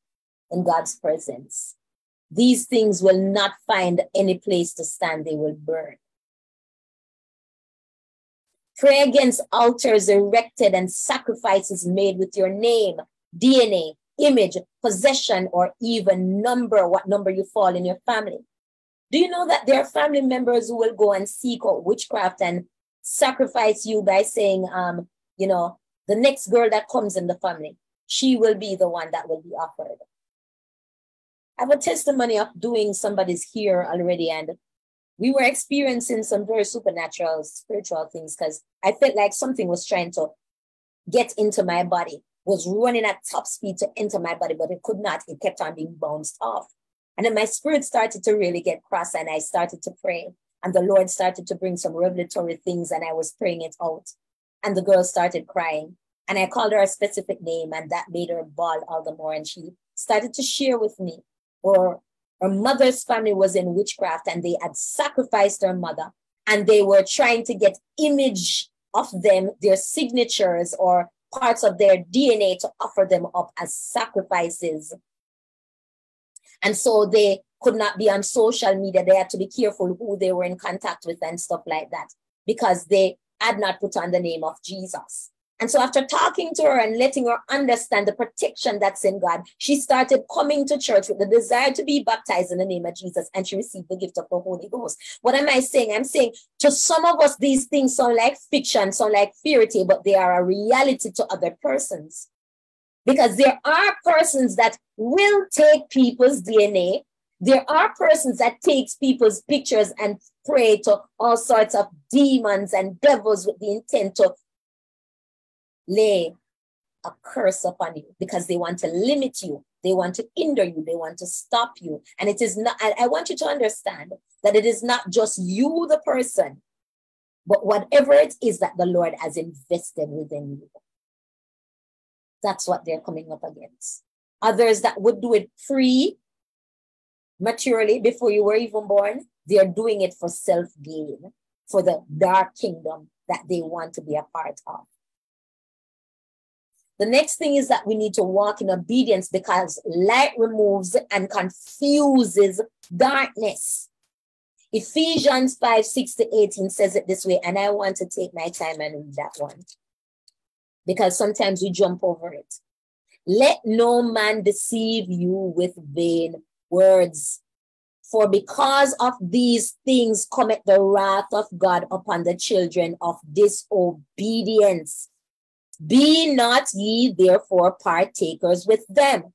in God's presence. These things will not find any place to stand, they will burn. Pray against altars erected and sacrifices made with your name, DNA, image, possession, or even number, what number you fall in your family. Do you know that there are family members who will go and seek out witchcraft and sacrifice you by saying, um, you know, the next girl that comes in the family, she will be the one that will be offered. I have a testimony of doing somebody's here already, and we were experiencing some very supernatural spiritual things because I felt like something was trying to get into my body was running at top speed to enter my body, but it could not. It kept on being bounced off. And then my spirit started to really get cross and I started to pray. And the Lord started to bring some revelatory things and I was praying it out. And the girl started crying. And I called her a specific name and that made her bawl all the more. And she started to share with me. Or her mother's family was in witchcraft and they had sacrificed her mother and they were trying to get image of them, their signatures or parts of their DNA to offer them up as sacrifices. And so they could not be on social media. They had to be careful who they were in contact with and stuff like that because they had not put on the name of Jesus. And so after talking to her and letting her understand the protection that's in God, she started coming to church with the desire to be baptized in the name of Jesus and she received the gift of the Holy Ghost. What am I saying? I'm saying to some of us, these things sound like fiction, sound like fairy but they are a reality to other persons. Because there are persons that will take people's DNA. There are persons that takes people's pictures and pray to all sorts of demons and devils with the intent to lay a curse upon you because they want to limit you. They want to hinder you. They want to stop you. And it is not, I want you to understand that it is not just you, the person, but whatever it is that the Lord has invested within you. That's what they're coming up against. Others that would do it pre maturely before you were even born, they're doing it for self gain, for the dark kingdom that they want to be a part of. The next thing is that we need to walk in obedience because light removes and confuses darkness. Ephesians 5 6 to 18 says it this way, and I want to take my time and read that one because sometimes we jump over it. Let no man deceive you with vain words. For because of these things cometh the wrath of God upon the children of disobedience. Be not ye therefore partakers with them.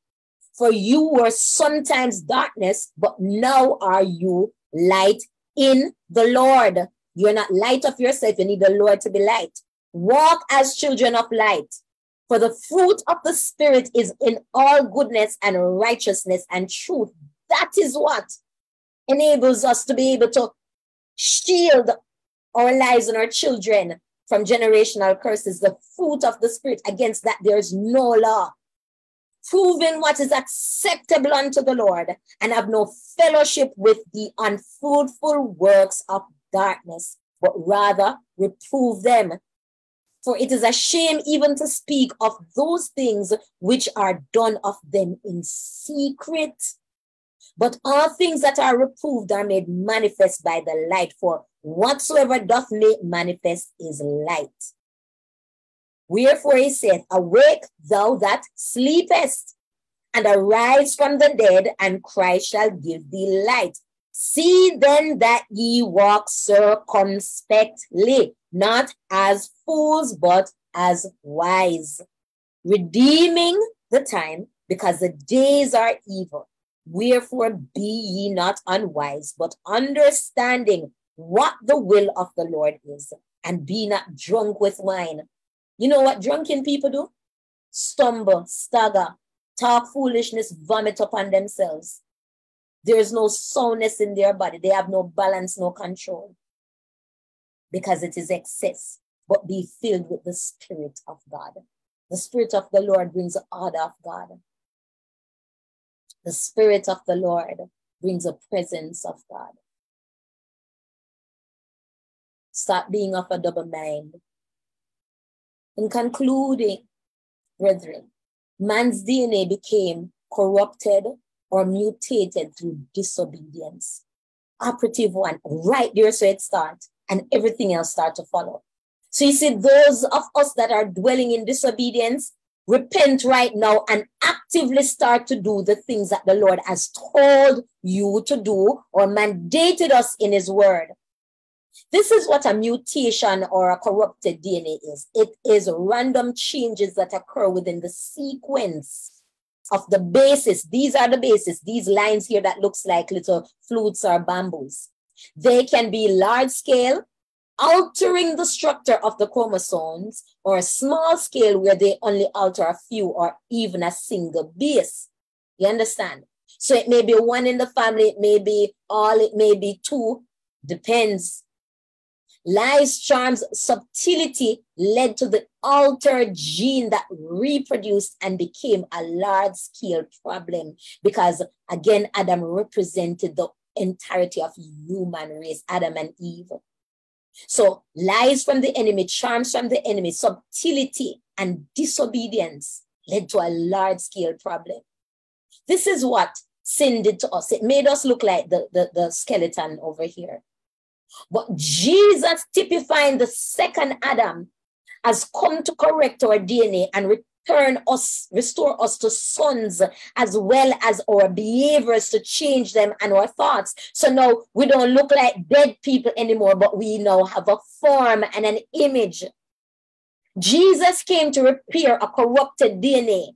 For you were sometimes darkness, but now are you light in the Lord. You're not light of yourself, you need the Lord to be light. Walk as children of light. For the fruit of the Spirit is in all goodness and righteousness and truth. That is what enables us to be able to shield our lives and our children from generational curses, the fruit of the Spirit. Against that, there is no law. Proving what is acceptable unto the Lord and have no fellowship with the unfruitful works of darkness, but rather reprove them. For it is a shame even to speak of those things which are done of them in secret. But all things that are reproved are made manifest by the light, for whatsoever doth make manifest is light. Wherefore he saith, Awake, thou that sleepest, and arise from the dead, and Christ shall give thee light. See then that ye walk circumspectly, not as fools, but as wise, redeeming the time, because the days are evil. Wherefore be ye not unwise, but understanding what the will of the Lord is, and be not drunk with wine. You know what drunken people do? Stumble, stagger, talk foolishness, vomit upon themselves. There is no soundness in their body. They have no balance, no control. Because it is excess. But be filled with the Spirit of God. The Spirit of the Lord brings order of God. The Spirit of the Lord brings a presence of God. Stop being of a double mind. In concluding, brethren, man's DNA became corrupted or mutated through disobedience. Operative one, right there, so it starts, and everything else start to follow. So you see, those of us that are dwelling in disobedience, repent right now and actively start to do the things that the Lord has told you to do or mandated us in his word. This is what a mutation or a corrupted DNA is. It is random changes that occur within the sequence of the bases. These are the bases. These lines here that looks like little flutes or bamboos. They can be large scale altering the structure of the chromosomes or a small scale where they only alter a few or even a single base. You understand? So it may be one in the family, it may be all, it may be two, depends. Lies, charms, subtlety led to the altered gene that reproduced and became a large scale problem because, again, Adam represented the entirety of human race, Adam and Eve. So lies from the enemy, charms from the enemy, subtlety and disobedience led to a large scale problem. This is what sin did to us. It made us look like the, the, the skeleton over here. But Jesus, typifying the second Adam, has come to correct our DNA and return us, restore us to sons, as well as our behaviors to change them and our thoughts. So now we don't look like dead people anymore, but we now have a form and an image. Jesus came to repair a corrupted DNA.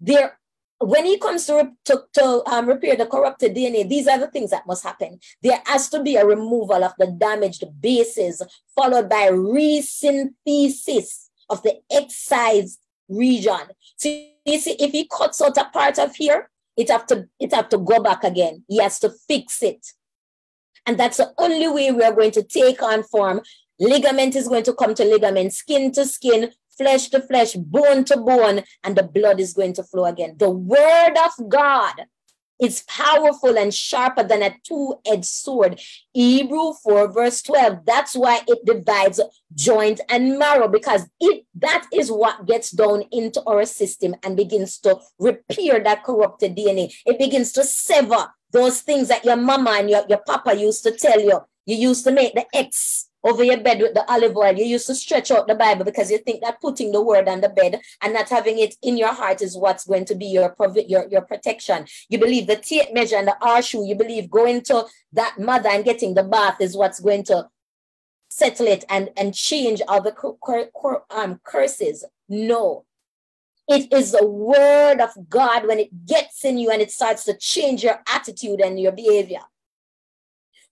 There when he comes to, to, to um, repair the corrupted DNA, these are the things that must happen. There has to be a removal of the damaged bases, followed by resynthesis of the excised region. You see, if he cuts out a part of here, it have to it have to go back again. He has to fix it. And that's the only way we are going to take on form. Ligament is going to come to ligament, skin to skin, flesh to flesh, bone to bone, and the blood is going to flow again. The word of God is powerful and sharper than a two-edged sword. Hebrew 4 verse 12. That's why it divides joint and marrow because it that is what gets down into our system and begins to repair that corrupted DNA. It begins to sever those things that your mama and your, your papa used to tell you. You used to make the X over your bed with the olive oil. You used to stretch out the Bible because you think that putting the word on the bed and not having it in your heart is what's going to be your your, your protection. You believe the tape measure and the horseshoe. You believe going to that mother and getting the bath is what's going to settle it and, and change all the um, curses. No. It is the word of God when it gets in you and it starts to change your attitude and your behavior.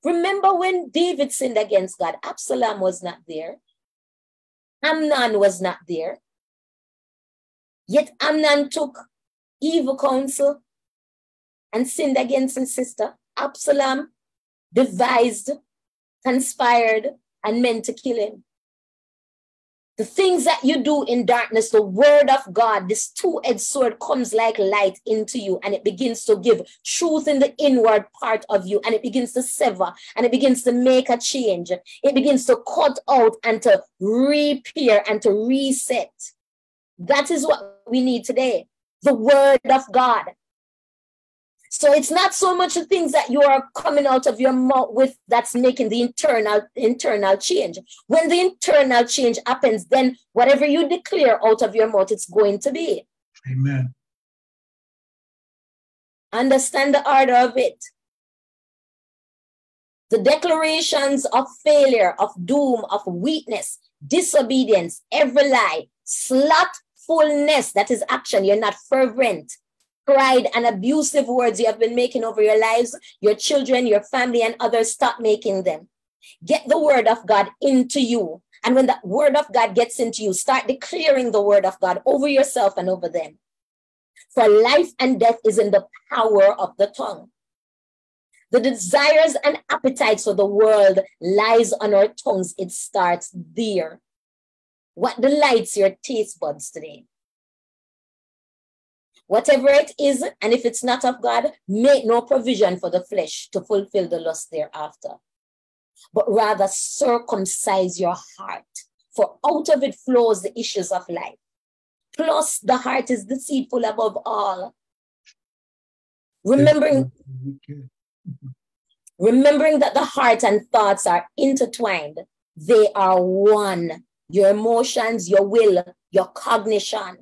Remember when David sinned against God, Absalom was not there. Amnon was not there. Yet Amnon took evil counsel and sinned against his sister. Absalom devised, conspired, and meant to kill him. The things that you do in darkness, the word of God, this two edged sword comes like light into you and it begins to give truth in the inward part of you and it begins to sever and it begins to make a change. It begins to cut out and to repair and to reset. That is what we need today. The word of God. So it's not so much the things that you are coming out of your mouth with that's making the internal internal change. When the internal change happens, then whatever you declare out of your mouth, it's going to be. Amen. Understand the order of it. The declarations of failure, of doom, of weakness, disobedience, every lie, slothfulness, that is action. You're not fervent pride and abusive words you have been making over your lives, your children, your family, and others, stop making them. Get the word of God into you. And when that word of God gets into you, start declaring the word of God over yourself and over them. For life and death is in the power of the tongue. The desires and appetites for the world lies on our tongues. It starts there. What delights your taste buds today? Whatever it is, and if it's not of God, make no provision for the flesh to fulfill the lust thereafter, but rather circumcise your heart, for out of it flows the issues of life. Plus, the heart is deceitful above all. Remembering, remembering that the heart and thoughts are intertwined, they are one. Your emotions, your will, your cognition,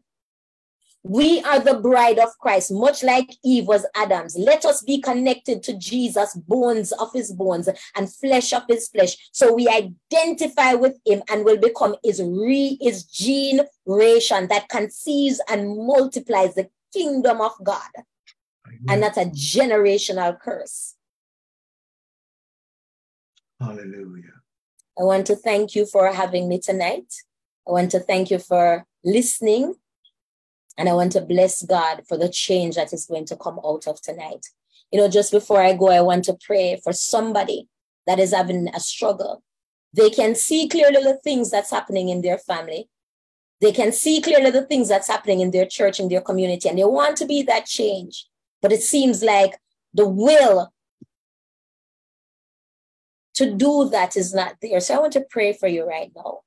we are the bride of Christ, much like Eve was Adam's. Let us be connected to Jesus, bones of his bones and flesh of his flesh. So we identify with him and will become his re his generation that conceives and multiplies the kingdom of God. Amen. And not a generational curse. Hallelujah. I want to thank you for having me tonight. I want to thank you for listening and I want to bless God for the change that is going to come out of tonight. You know, just before I go, I want to pray for somebody that is having a struggle. They can see clearly the things that's happening in their family. They can see clearly the things that's happening in their church, in their community, and they want to be that change. But it seems like the will to do that is not there. So I want to pray for you right now.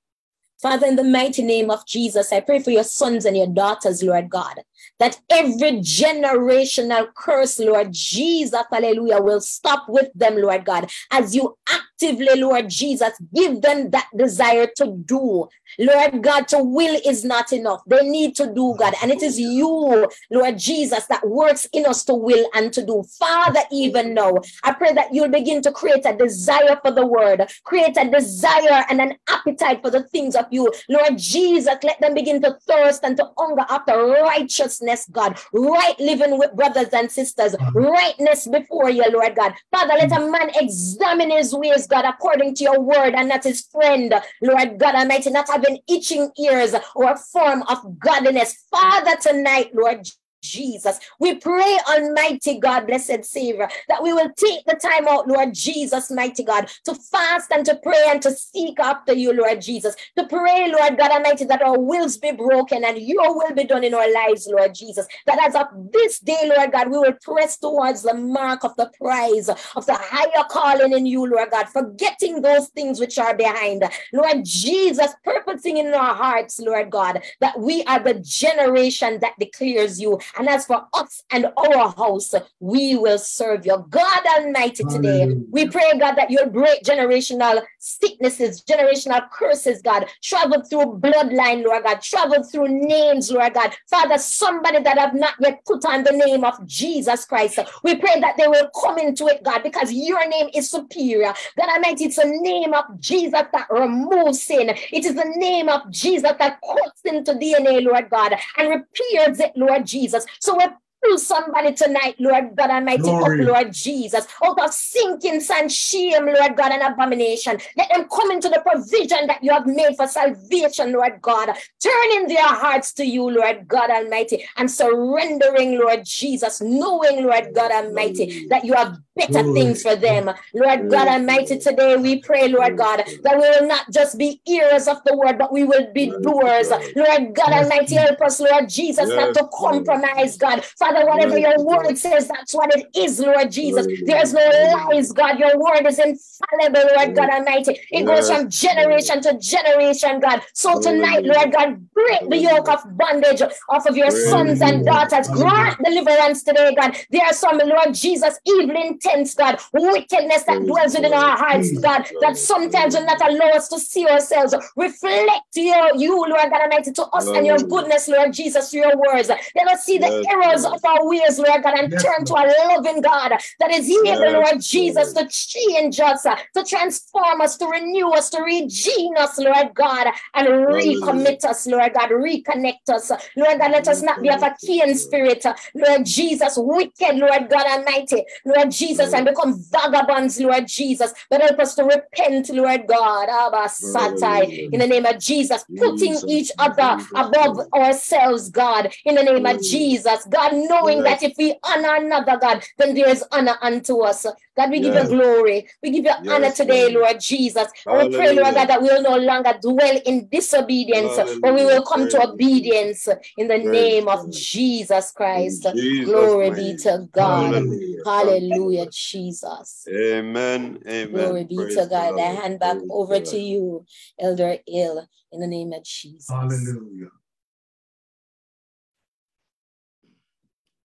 Father, in the mighty name of Jesus, I pray for your sons and your daughters, Lord God, that every generational curse, Lord Jesus, hallelujah, will stop with them, Lord God, as you actively, Lord Jesus, give them that desire to do. Lord God, to will is not enough. They need to do, God. And it is you, Lord Jesus, that works in us to will and to do. Father, even now, I pray that you'll begin to create a desire for the word, create a desire and an appetite for the things of you. Lord Jesus, let them begin to thirst and to hunger after righteousness, God, right living with brothers and sisters, mm-hmm. rightness before you, Lord God. Father, let a man examine his ways, God, according to your word, and not his friend, Lord God Almighty, not having itching ears or a form of godliness. Father, tonight, Lord Jesus. We pray, Almighty God, blessed Savior, that we will take the time out, Lord Jesus, mighty God, to fast and to pray and to seek after you, Lord Jesus. To pray, Lord God Almighty, that our wills be broken and your will be done in our lives, Lord Jesus. That as of this day, Lord God, we will press towards the mark of the prize of the higher calling in you, Lord God, forgetting those things which are behind. Lord Jesus, purposing in our hearts, Lord God, that we are the generation that declares you and as for us and our house, we will serve you. God Almighty, today, Hallelujah. we pray, God, that you'll break generational sicknesses, generational curses, God, travel through bloodline, Lord God, travel through names, Lord God. Father, somebody that have not yet put on the name of Jesus Christ, we pray that they will come into it, God, because your name is superior. God Almighty, it's the name of Jesus that removes sin. It is the name of Jesus that cuts into DNA, Lord God, and repairs it, Lord Jesus. Jesus. So we're somebody tonight, Lord God Almighty, Glory. up, Lord Jesus, out of sinking and shame, Lord God, and abomination. Let them come into the provision that you have made for salvation, Lord God. Turning their hearts to you, Lord God Almighty, and surrendering, Lord Jesus, knowing, Lord God Almighty, that you have better Glory. things for them. Lord God Almighty, today we pray, Lord God, that we will not just be ears of the word, but we will be doers. Lord God Almighty, help us, Lord Jesus, not to compromise, God. Father, whatever your word says, that's what it is, Lord Jesus. There's no lies, God. Your word is infallible, Lord God Almighty. It goes from generation to generation, God. So tonight, Lord God, break the yoke of bondage off of your sons and daughters. Grant deliverance today, God. There are some, Lord Jesus, evil intents, God, wickedness that dwells within our hearts, God, that sometimes will not allow us to see ourselves. Reflect your, you, Lord God Almighty, to us and your goodness, Lord Jesus, through your words. Let us see the errors of our ways, Lord God, and yes, turn to a loving God that is able, yes, Lord Jesus, to change us, to transform us, to renew us, to redeem us, Lord God, and recommit us, Lord God, reconnect us. Lord God, let us not be of a Cain spirit, Lord Jesus, wicked, Lord God Almighty, Lord Jesus, and become vagabonds, Lord Jesus, but help us to repent, Lord God, Abba Satai, in the name of Jesus, putting each other above ourselves, God, in the name of Jesus, God, knowing yes. that if we honor another God, then there is honor unto us. God, we give you glory. We give you yes, honor today, Lord Jesus. And we pray, Lord God, that we will no longer dwell in disobedience, Hallelujah. but we will come to obedience in the name of Jesus Christ. Jesus glory be to God. Hallelujah. Hallelujah, Jesus. Amen. Amen. Glory be Praise to God. I hand back Praise over to you, Elder Hill, in the name of Jesus. Hallelujah.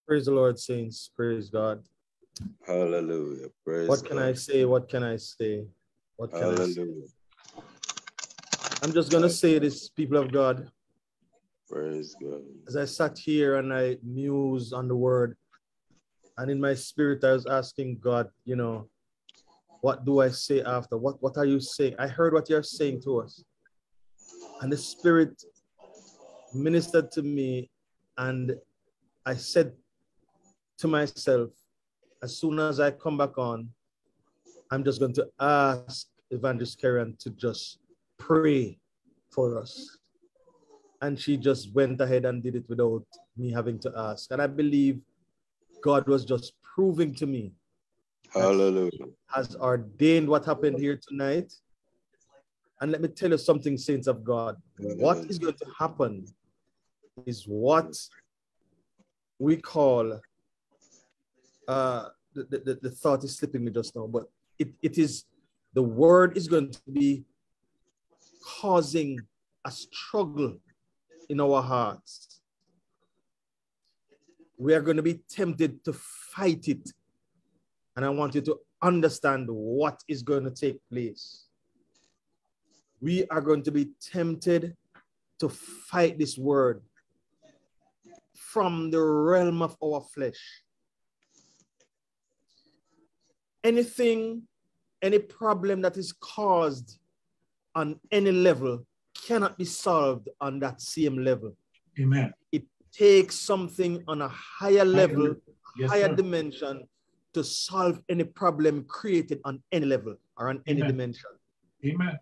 Praise the Lord, saints. Praise God. Hallelujah. Praise what can God. I say? What can I say? What can Hallelujah. I say? I'm just going to say this, people of God. Praise God. As I sat here and I mused on the word, and in my spirit, I was asking God, you know, what do I say after? What, what are you saying? I heard what you're saying to us. And the spirit ministered to me, and I said to myself, as soon as I come back on, I'm just going to ask Evangelist Kerian to just pray for us. And she just went ahead and did it without me having to ask. And I believe God was just proving to me Hallelujah. has ordained what happened here tonight. And let me tell you something, saints of God. What is going to happen is what we call uh, the, the, the thought is slipping me just now, but it, it is the word is going to be causing a struggle in our hearts. We are going to be tempted to fight it. And I want you to understand what is going to take place. We are going to be tempted to fight this word from the realm of our flesh. Anything, any problem that is caused on any level cannot be solved on that same level. Amen. It takes something on a higher level, Yes, higher sir. dimension to solve any problem created on any level or on any dimension. Amen.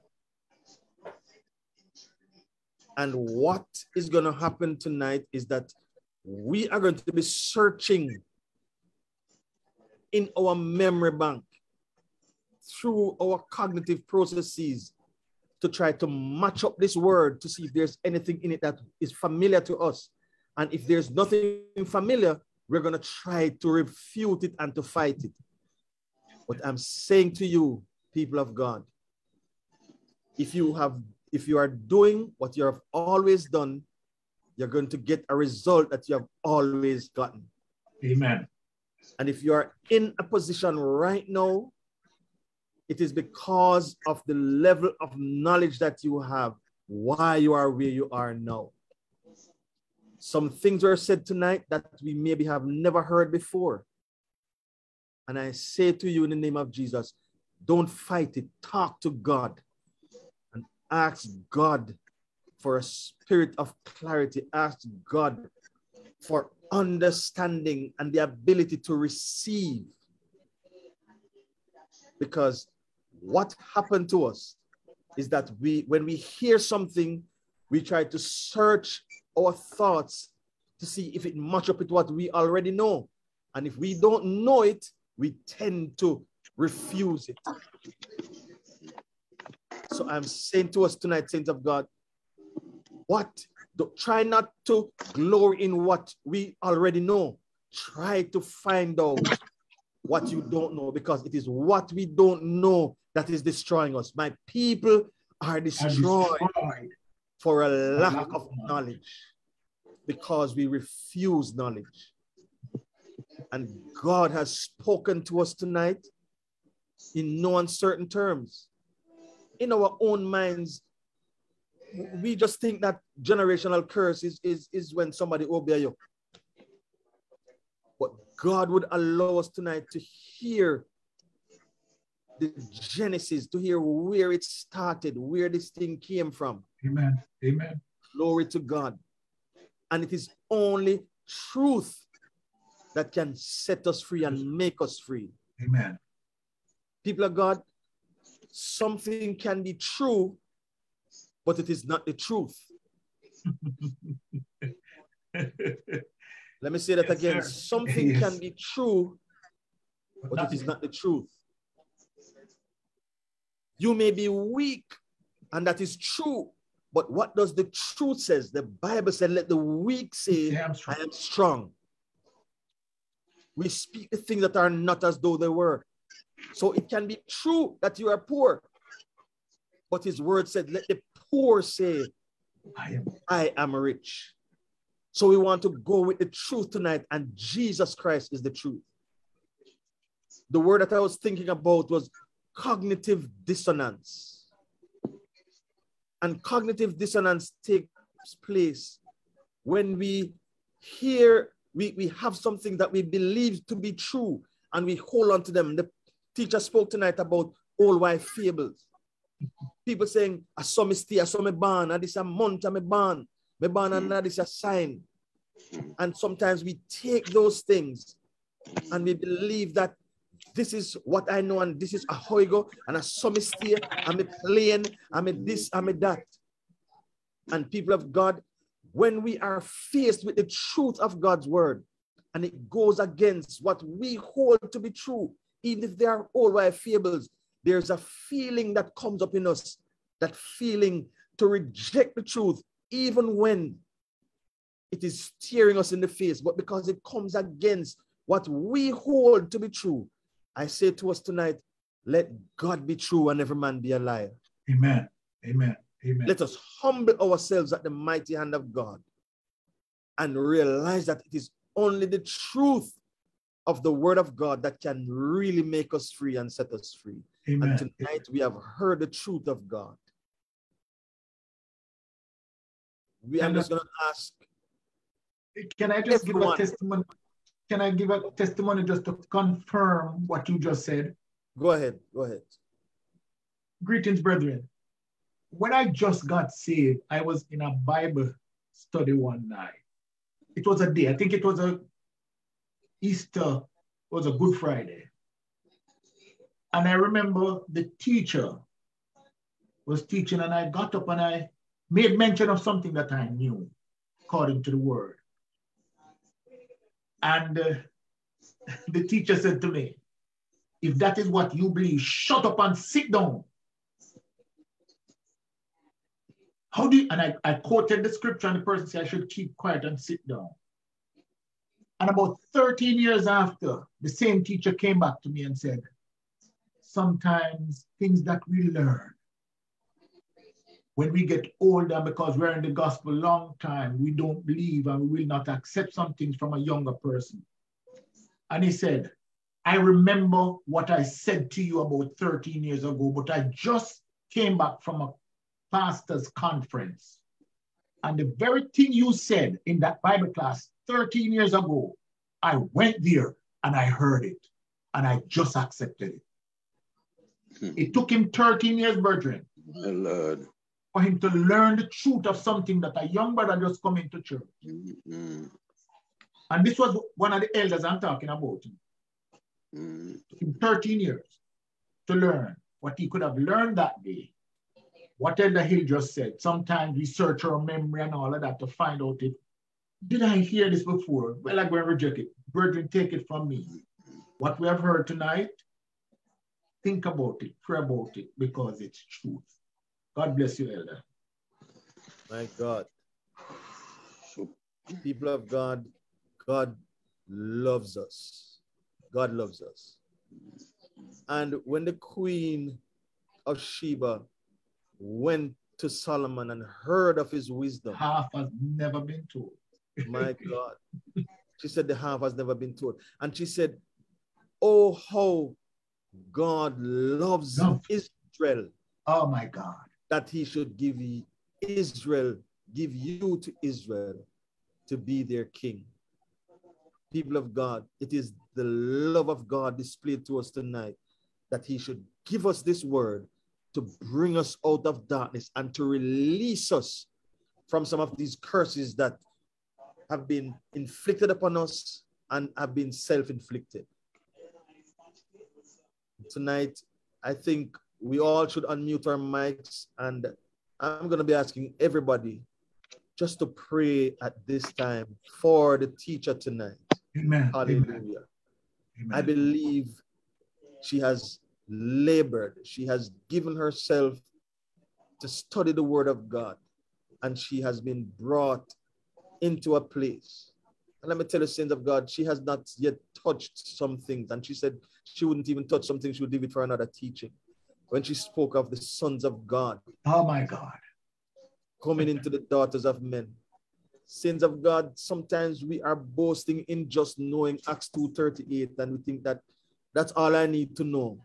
And what is going to happen tonight is that we are going to be searching in our memory bank through our cognitive processes to try to match up this word to see if there's anything in it that is familiar to us. And if there's nothing familiar, we're going to try to refute it and to fight it. But I'm saying to you, people of God, if you have if you are doing what you have always done, you're going to get a result that you have always gotten. Amen. And if you are in a position right now, it is because of the level of knowledge that you have, why you are where you are now. Some things were said tonight that we maybe have never heard before. And I say to you in the name of Jesus, don't fight it. Talk to God and ask God for a spirit of clarity. Ask God for understanding and the ability to receive. Because what happened to us is that we, when we hear something, we try to search our thoughts to see if it match up with what we already know. And if we don't know it, we tend to refuse it. So I'm saying to us tonight, saints of God, what? Try not to glory in what we already know. Try to find out what you don't know because it is what we don't know that is destroying us. My people are destroyed destroyed. for a lack of knowledge because we refuse knowledge. And God has spoken to us tonight in no uncertain terms. In our own minds, we just think that generational curse is, is, is when somebody obey you. But God would allow us tonight to hear the genesis, to hear where it started, where this thing came from. Amen. Amen. Glory to God. And it is only truth that can set us free and make us free. Amen. People of God, something can be true, but it is not the truth. Let me say that Yes, again. sir. Something Yes. can be true, but it is not the truth. You may be weak, and that is true. But what does the truth says? The Bible said, let the weak say, Damn I am strong. We speak the things that are not as though they were. So it can be true that you are poor. But his word said, let the poor say, I am. I am rich. So we want to go with the truth tonight, and Jesus Christ is the truth. The word that I was thinking about was cognitive dissonance. And cognitive dissonance takes place when we hear, we, we have something that we believe to be true, and we hold on to them. The teacher spoke tonight about old wife fables. People saying, I saw me stay, I saw me born, and this a month, I'm born. Me born and that is a sign. And sometimes we take those things and we believe that this is what I know and this is how I go. And I saw me stay, I'm a plane, I'm a this, I'm a that. And people of God, when we are faced with the truth of God's word and it goes against what we hold to be true, even if they are old wife fables, there's a feeling that comes up in us, that feeling to reject the truth, even when it is staring us in the face, but because it comes against what we hold to be true. I say to us tonight, let God be true and every man be a liar. Amen. Amen. Amen. Let us humble ourselves at the mighty hand of God and realize that it is only the truth of the word of God that can really make us free and set us free. Amen. And tonight we have heard the truth of God. We are just going to ask Can I just Everyone. give a testimony? Can I give a testimony just to confirm what you just said? Go ahead. Go ahead. Greetings, brethren. When I just got saved, I was in a Bible study one night. It was a day, I think it was a Easter, it was a Good Friday. And I remember the teacher was teaching, and I got up and I made mention of something that I knew according to the word. And uh, the teacher said to me, if that is what you believe, shut up and sit down. How do you, and I, I quoted the scripture and the person said I should keep quiet and sit down. And about 13 years after, the same teacher came back to me and said, sometimes things that we learn when we get older because we're in the gospel a long time, we don't believe and we will not accept some things from a younger person. And he said, I remember what I said to you about 13 years ago, but I just came back from a pastor's conference. And the very thing you said in that Bible class 13 years ago, I went there and I heard it and I just accepted it. Hmm. It took him 13 years, brethren, My Lord. for him to learn the truth of something that a young brother just come into church. Mm, And this was one of the elders I'm talking about. mm, took him 13 years to learn what he could have learned that day. What Elder Hill just said, sometimes we search our memory and all of that to find out if, did I hear this before? Well, I'm going to reject it. Brethren, take it from me. What we have heard tonight, think about it, pray about it, because it's truth. God bless you, Elder. My God. People of God, God loves us. God loves us. And when the queen of Sheba went to Solomon and heard of his wisdom, Half has never been told. my God, she said the half has never been told. And she said, Oh, how God loves Love. Israel Oh my God. that he should give Israel, give you to Israel to be their king. People of God, it is the love of God displayed to us tonight that he should give us this word to bring us out of darkness and to release us from some of these curses that have been inflicted upon us and have been self-inflicted. Tonight, I think we all should unmute our mics and I'm going to be asking everybody just to pray at this time for the teacher tonight. Amen. Amen. Hallelujah. I believe she has labored, she has given herself to study the word of God, and she has been brought into a place. And let me tell you, saints of God, she has not yet touched some things, and she said she wouldn't even touch something, she would leave it for another teaching. When she spoke of the sons of God, Oh my God. coming into the daughters of men. Saints of God, sometimes we are boasting in just knowing Acts 2.38 and we think that that's all I need to know.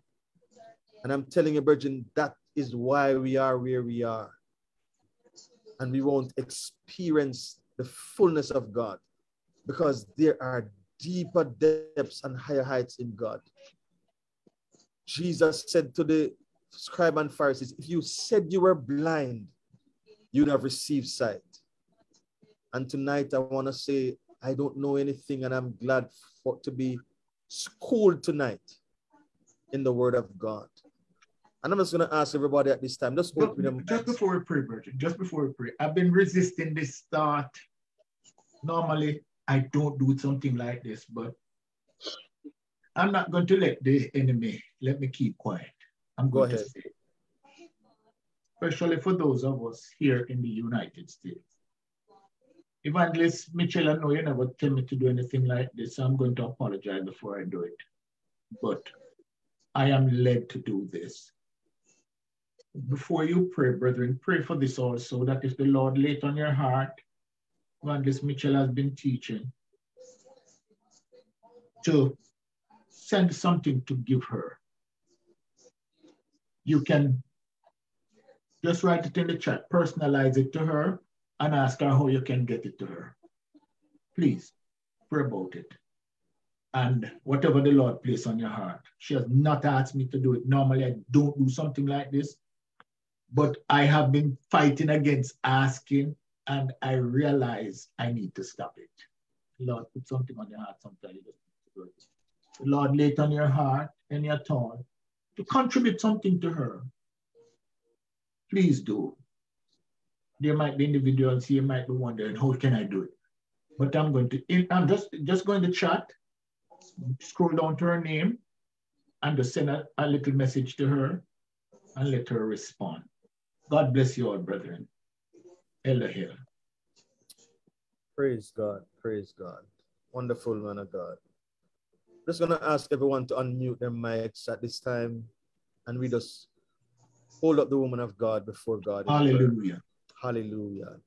And I'm telling you, Virgin, that is why we are where we are. And we won't experience the fullness of God because there are deeper depths and higher heights in God. Jesus said to the scribe and Pharisees, if you said you were blind, you'd have received sight. And tonight I want to say, I don't know anything, and I'm glad for to be schooled tonight in the word of God. And I'm just going to ask everybody at this time, just them. just before we pray, Virgin, just before we pray, I've been resisting this thought. Normally, I don't do something like this, but I'm not going to let the enemy let me keep quiet. I'm Go going to say, especially for those of us here in the United States. Evangelist Mitchell, I know you never tell me to do anything like this, so I'm going to apologize before I do it. But I am led to do this. before you pray, brethren, pray for this also, that if the Lord laid on your heart, Evangelist Mitchell has been teaching, to send something to give her. You can just write it in the chat, personalize it to her, and ask her how you can get it to her. Please pray about it. And whatever the Lord placed on your heart. She has not asked me to do it. Normally, I don't do something like this, but I have been fighting against asking, and I realize I need to stop it. Lord, put something on your heart sometimes. Lord laid on your heart and your tongue to contribute something to her. Please do. There might be individuals here might be wondering, how can I do it? But I'm going to, I'm just, just going to chat, scroll down to her name, and just send a, a little message to her and let her respond. God bless you all, brethren. Hill. Praise God. Praise God. Wonderful man of God. Just gonna ask everyone to unmute their mics at this time, and we just hold up the woman of God before God. Hallelujah. Hallelujah.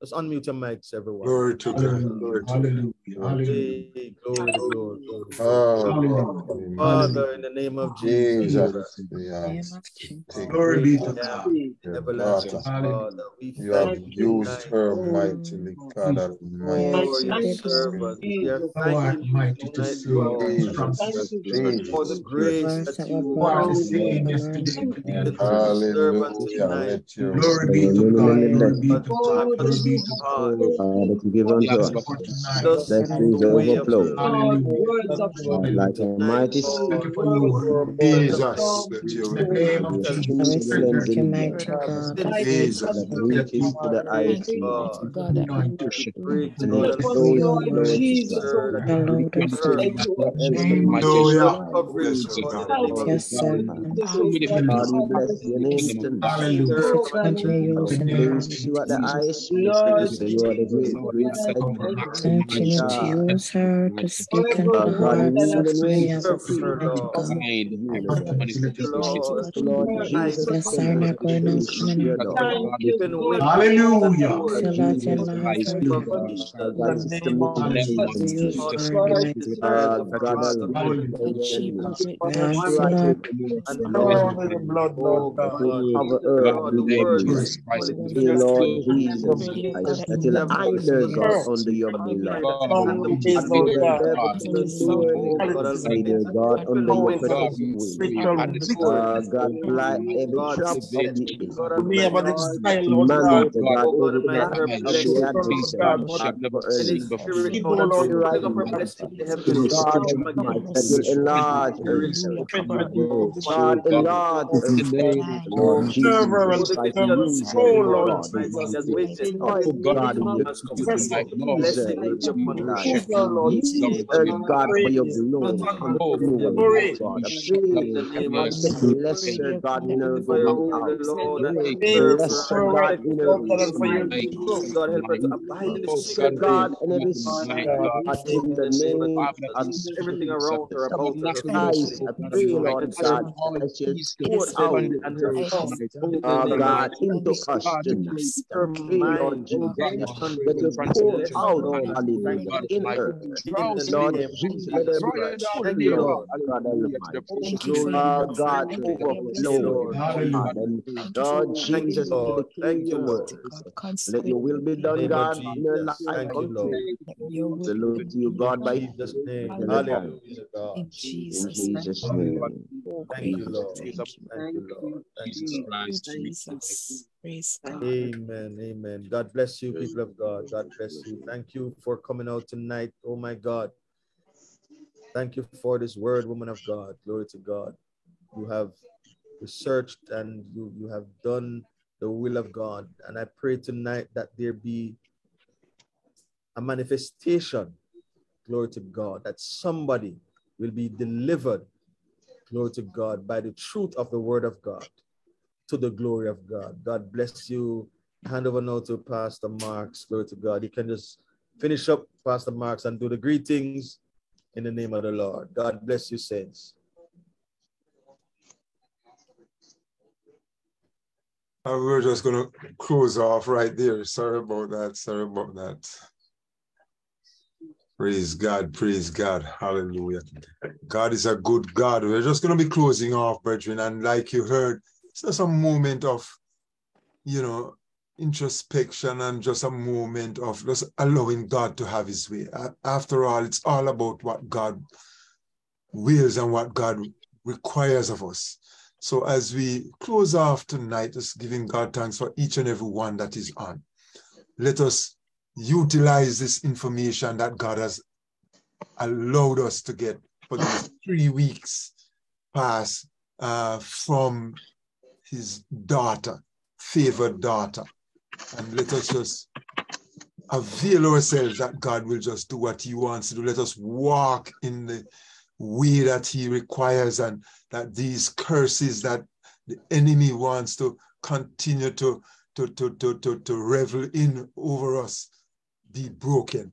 Let's unmute your mics, everyone. Glory to God. Glory to Hallelujah. God. Hallelujah. Glory, glory, glory. Hallelujah. Father, in the name of Jesus, Jesus. yeah. Name of Jesus. Take Glory be to God. everlasting Father, we You have used her mightily, God Almighty. for oh, your Yes, servant. We are Thou art thanking you mighty to tonight, save God, and from Jesus, sin. for the grace that you Thou art the above same the yesterday, today, to forever. Hallelujah. tonight. Let your Glory be to God. Glory be to God. Glory God. God, uh, that you give unto Thank us. you for tonight. just Blessings the way of the overflow. Lord. Hallelujah. Uh, like a Hallelujah. mighty Thank God, you for your Jesus, let in your the will be name done. of your Jesus. I sweet receive cleansing your blood mighty God. I Since thank Jesus. that you. reaches to the great highest mountain God, God, I Anointed. great and God it and flows Your flows word to is God. sir that the you Lord of serve. Wherever the name of mighty Hallelujah. God Coverage, Bless your God, God. in the name for of your his Jesus. servant. God, Hallelujah. we bless your name tonight. Hallelujah. Serve Just from an continue And we The using name of place her. you at the Jesus. Highest you are the great, great my Continue to God. use her to speak into Uh, the God, hearts of and reign millions of serve people, supreme her, mighty Lord. across God. the universe. Lord, So, Lord light Jesus, Bless send her us not going out, grace coming your in. love. even when Hallelujah. Lord So Lord, your Jesus, love the her. name of Hallelujah. Jesus. uh, God, Sister Mitchell, Hallelujah. You Jesus. use Lord, her the in the heart mighty desires Uh, of her God heart, Almighty, Hallelujah. I make ask sure you, I Lord, take anointing. Oh God, cover the earth Lord, with the your word blood. is Glory. calling Dear Lord and Jesus pray for Christ, the until the Evangelist idols are enemies. under your blood. Hallelujah. And you will never to the Oh sword. God Say, Almighty. dear God, under Even your when precious wing. Lord, Uh, God, fly every God trap of sent the enemy. God Almighty. Man, God, Oh God every Almighty, plan her of the blessing. adversary, God, for her Any life. spirit Pray that right bring up her now, blessing in the to heavenly the realm God again. Almighty that will enlarge her Spirit, territory. oh God, God, enlarge her Lord oh, Jesus all the Christ, things that use her, dear God God, Almighty has to waited destroy God in your covenant. Use her blessing will in be your upon her life. head. Use her, God, for your glory. Continually, God. I pray, In the name of God, to Jesus. bless her, God, in her For your going word, out. Lord, that you serve Bless her her, and God, protect in her her. increase. God, help her to abide in the Bless her, secret place. God, in every step, God, in In the the name of name of Jesus. Everything Jesus. around her, about her, her Christ, family. I pray, Lord Let her God, as she poured out husband and her son. In the uh, name of God, into us tonight. her Pray, Lord mind. Jesus, that you Be pour blessed, out, Lord. Thank hallelujah, you. in her. In the Lord name of Jesus, let her Jesus be Christ. Thank you, full, Lord. Lord God Almighty. Glory to God. God, Thank you, overflow, Lord. God, Hallelujah. and Lord Thank you, Jesus, to Lord. declare Thank you, your Lord. words. Let your will be In the done, name of God, in her Jesus. life Thank you, Lord. until salute to you, In God, by Jesus' faith name. until the time. Hallelujah, God. In Jesus' Hallelujah. Name. Thank you, Lord. Thank you, Lord. Thank you, Lord. Amen. Amen. God bless you, people of God. God bless you. Thank you for coming out tonight. Oh my God. Thank you for this word, woman of God. Glory to God. You have researched and you, you have done the will of God. And I pray tonight that there be a manifestation, glory to God, that somebody will be delivered, glory to God, by the truth of the word of God to the glory of God. God bless you. Hand over now to Pastor Marks. Glory to God. You can just finish up, Pastor Marks, and do the greetings in the name of the Lord. God bless you, saints. Uh, we're just going to close off right there. Sorry about that. Sorry about that. Praise God, praise God, hallelujah. God is a good God. We're just going to be closing off, brethren. And like you heard, it's just a moment of, you know, introspection and just a moment of just allowing God to have his way. After all, it's all about what God wills and what God requires of us. So as we close off tonight, just giving God thanks for each and every one that is on, let us utilize this information that God has allowed us to get for these three weeks past uh, from his daughter, favored daughter. And let us just avail ourselves that God will just do what he wants to do. Let us walk in the way that he requires and that these curses that the enemy wants to continue to, to, to, to, to, to revel in over us be broken.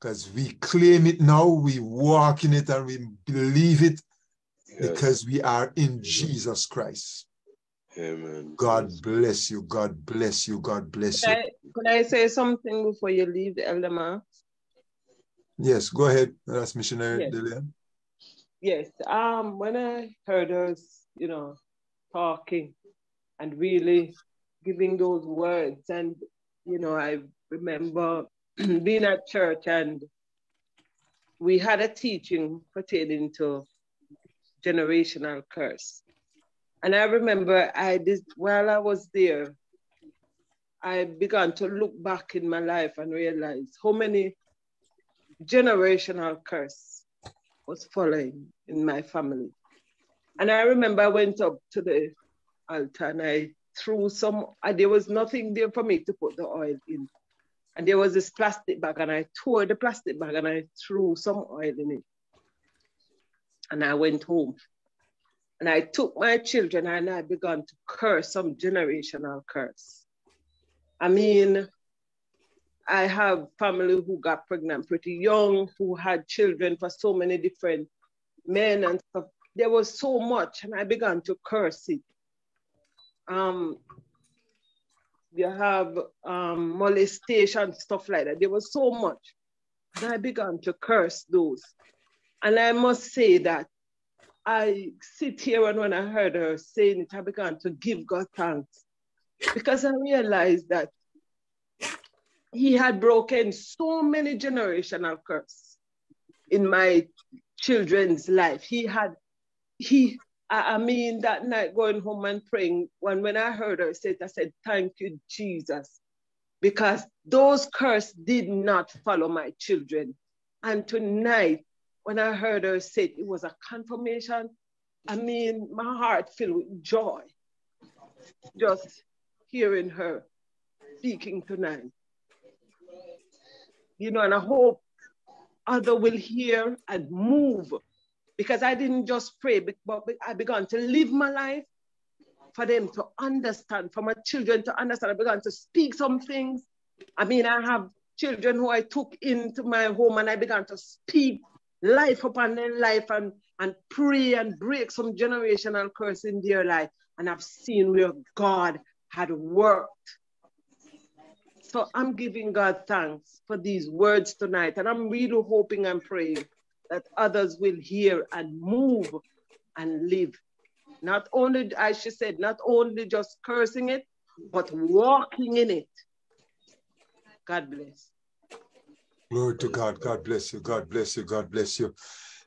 Because we claim it now, we walk in it, and we believe it yes. because we are in Jesus Christ. Amen. God bless you. God bless you. God bless could you. I, could I say something before you leave the elder man? Yes, go ahead. That's missionary yes. Delian. Yes. Um, when I heard us, you know, talking and really giving those words, and you know, I remember being at church and we had a teaching pertaining to generational curse. And I remember I did while I was there, I began to look back in my life and realize how many generational curse was following in my family. And I remember I went up to the altar and I threw some, there was nothing there for me to put the oil in. And there was this plastic bag, and I tore the plastic bag and I threw some oil in it. And I went home. And I took my children and I began to curse some generational curse. I mean, I have family who got pregnant pretty young, who had children for so many different men and stuff. There was so much, and I began to curse it. Um, you have um, molestation, stuff like that. There was so much. And I began to curse those. And I must say that I sit here and when I heard her saying it, I began to give God thanks because I realized that He had broken so many generational curse in my children's life. He had, he I, mean, that night going home and praying, when, when I heard her say it, I said, Thank you, Jesus, because those curses did not follow my children. And tonight, when I heard her say it, it was a confirmation. I mean, my heart filled with joy just hearing her speaking tonight. You know, and I hope other will hear and move because I didn't just pray, but I began to live my life for them to understand, for my children to understand. I began to speak some things. I mean, I have children who I took into my home and I began to speak life upon their life and, and pray and break some generational curse in their life. And I've seen where God had worked. So I'm giving God thanks for these words tonight. And I'm really hoping and praying that others will hear and move and live. Not only, as she said, not only just cursing it, but walking in it. God bless. Glory to God. God bless you. God bless you. God bless you.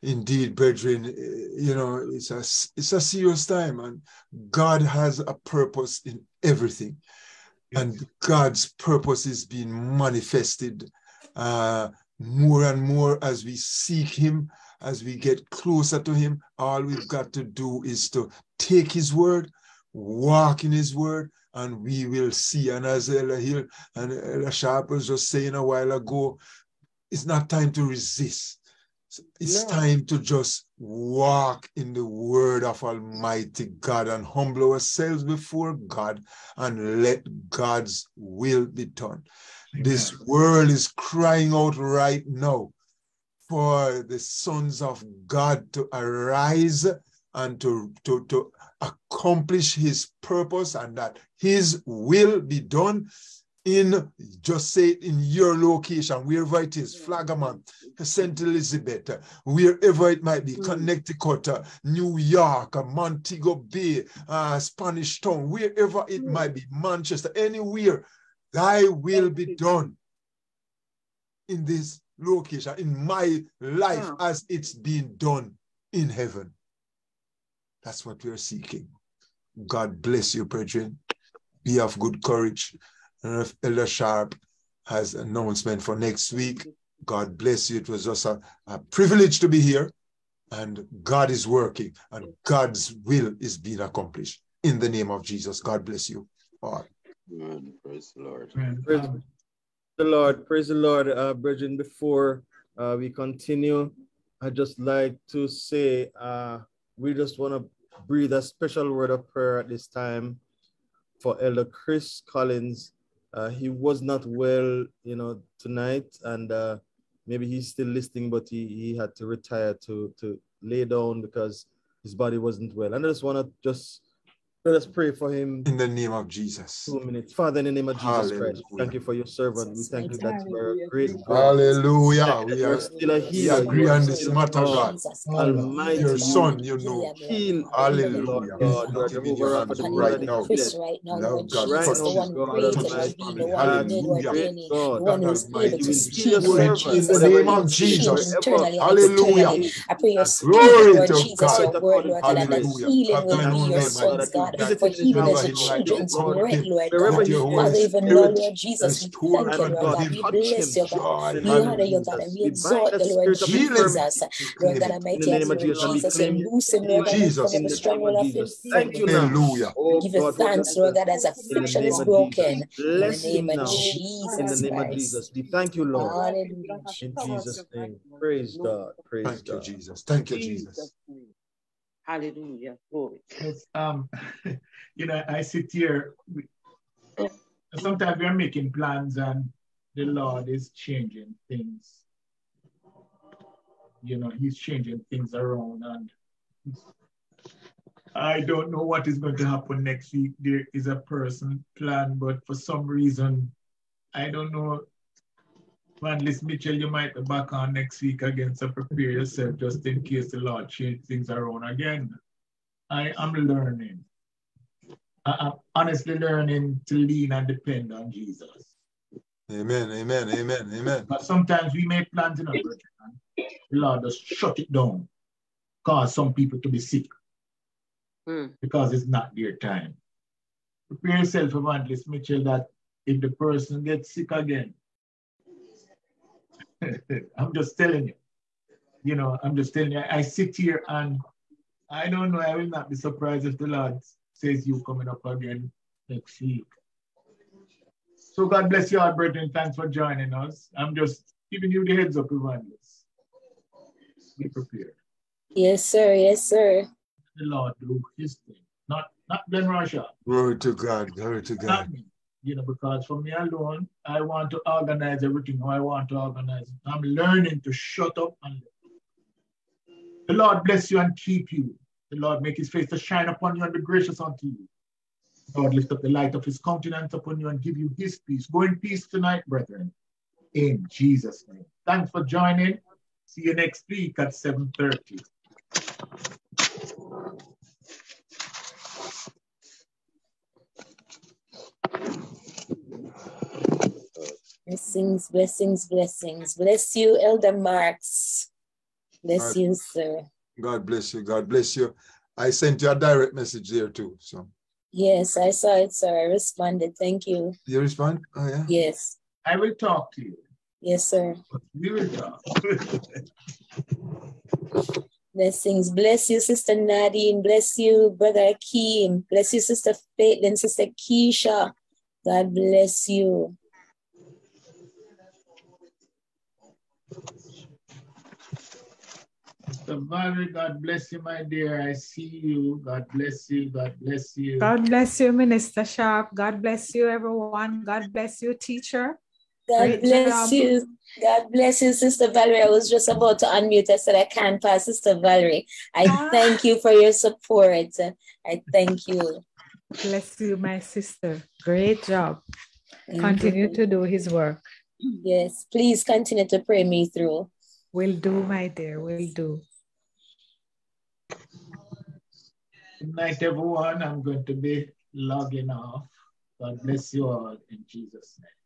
Indeed, brethren, you know, it's a, it's a serious time and God has a purpose in everything. And God's purpose is being manifested uh, more and more as we seek him, as we get closer to him, all we've mm. got to do is to take his word, walk in his word, and we will see. And as Ella Hill and Ella Sharp was just saying a while ago, it's not time to resist. It's no. time to just walk in the word of Almighty God and humble ourselves before God and let God's will be done. This world is crying out right now for the sons of God to arise and to, to, to accomplish his purpose and that his will be done in just say in your location, wherever it is, Flagaman, St. Elizabeth, wherever it might be, mm. Connecticut, New York, Montego Bay, uh, Spanish Town, wherever it mm. might be, Manchester, anywhere, thy will be done in this location, in my life yeah. as it's being done in heaven. That's what we're seeking. God bless you, brethren. Be of good courage. And Elder Sharp has announcement for next week, God bless you. It was just a, a privilege to be here. And God is working and God's will is being accomplished. In the name of Jesus, God bless you all. Amen. Praise the Lord. Praise the Lord. Praise the Lord, uh, brethren. Before uh, we continue, i just like to say uh, we just want to breathe a special word of prayer at this time for Elder Chris Collins uh, he was not well, you know, tonight, and uh, maybe he's still listening, but he, he had to retire to to lay down because his body wasn't well. And I just want to just let us pray for him. In the name of Jesus. Two minutes. Father, in the name of Jesus Hallelujah. Christ, thank you for your servant. We thank you that you are a great God. Hallelujah. We are still a healer. We agree on this matter, God. Almighty. Your son, you know. Heal. Hallelujah. God, you are Jehovah Rapha, the right now. Right now, Lord God, Jesus, touch the one God, created Almighty. to be, the one who did what Great any, God. the one who's Almighty. able to You speak, heal your Lord servant. Jesus. In the name Lord, of Jesus. Internally and Hallelujah. externally. I pray your Glory spirit, Lord to Jesus, God. your word, Lord God, and that Hallelujah. healing will Father, be your Lord, son's God, Visit for him in his healing house, is the Lord. children's Lord, bread, Lord wherever God. he Your is, Father, Holy even now, Spirit Lord Jesus, we restore thank you, and Lord God, God. We touch bless him. you, God. joy. We honor you, God, and we We bind exalt that you, Lord spirit of Healing. Jesus. Lord God Claim it. in Almighty, the as name you of Jesus, and we Jesus, you claim loose him, Lord healing God, from Jesus. in every the name stronghold of of Jesus. Thank you infirmity. now. Hallelujah. Oh Give you God, thanks, Lord God, as in the affliction name is of Jesus. broken. In the Bless name him of now. In the Jesus name of Christ. Jesus. We thank you, Lord. Hallelujah. In Jesus' name. Praise God. Praise Thank you, God. Jesus. Thank you, Jesus. Hallelujah. Glory. Yes, um, you know, I sit here. Sometimes we are making plans and the Lord is changing things. You know, He's changing things around, and I don't know what is going to happen next week. There is a person plan, but for some reason, I don't know. Evangelist Mitchell, you might be back on next week again, so prepare yourself just in case the Lord change things around again. I am learning. I am honestly learning to lean and depend on Jesus. Amen. Amen. Amen. Amen. But sometimes we make plans in our church, and the Lord just shut it down, cause some people to be sick Mm. because it's not their time. Prepare yourself, Evangelist Mitchell, that if the person gets sick again, I'm just telling you, you know, I'm just telling you, I sit here and I don't know, I will not be surprised if the Lord says you coming up again next week. So God bless you all, brethren. Thanks for joining us. I'm just giving you the heads up, evangelist. Be prepared. Yes, sir. Yes, sir. The Lord do his thing. Not not Ben Russia. Glory to God. Glory to Not God. You know, because for me alone, I want to organize everything how I want to organize. I'm learning to shut up and the Lord bless you and keep you. The Lord make his face to shine upon you and be gracious unto you. God lift up the light of his countenance upon you and give you his peace. Go in peace tonight, brethren. In Jesus' name. Thanks for joining. See you next week at 7:30. Blessings, blessings, blessings. Bless you, Elder Marks. Bless God- you, sir. God bless you. God bless you. I sent you a direct message there too. So Yes, I saw it, sir. I responded. Thank you. you respond? Oh yeah. Yes. I will talk to you. Yes, sir. We will talk. Blessings. Bless you, Sister Nadine. Bless you, Brother Akeem. Bless you, Sister Faith and Sister Keisha. God bless you. Mr. Valerie, God bless you, my dear. I see you. God bless you. God bless you. God bless you, Minister Sharp. God bless you, everyone. God bless you, teacher. God Great bless job. you. God bless you, Sister Valerie. I was just about to unmute. I said I can't pass, Sister Valerie. I Ah. thank you for your support. I thank you. Bless you, my sister. Great job. Thank Continue you. to do his work. Yes, please continue to pray me through. Will do, uh, my dear, will do. Good night, everyone. I'm going to be logging off. God bless you all in Jesus' name.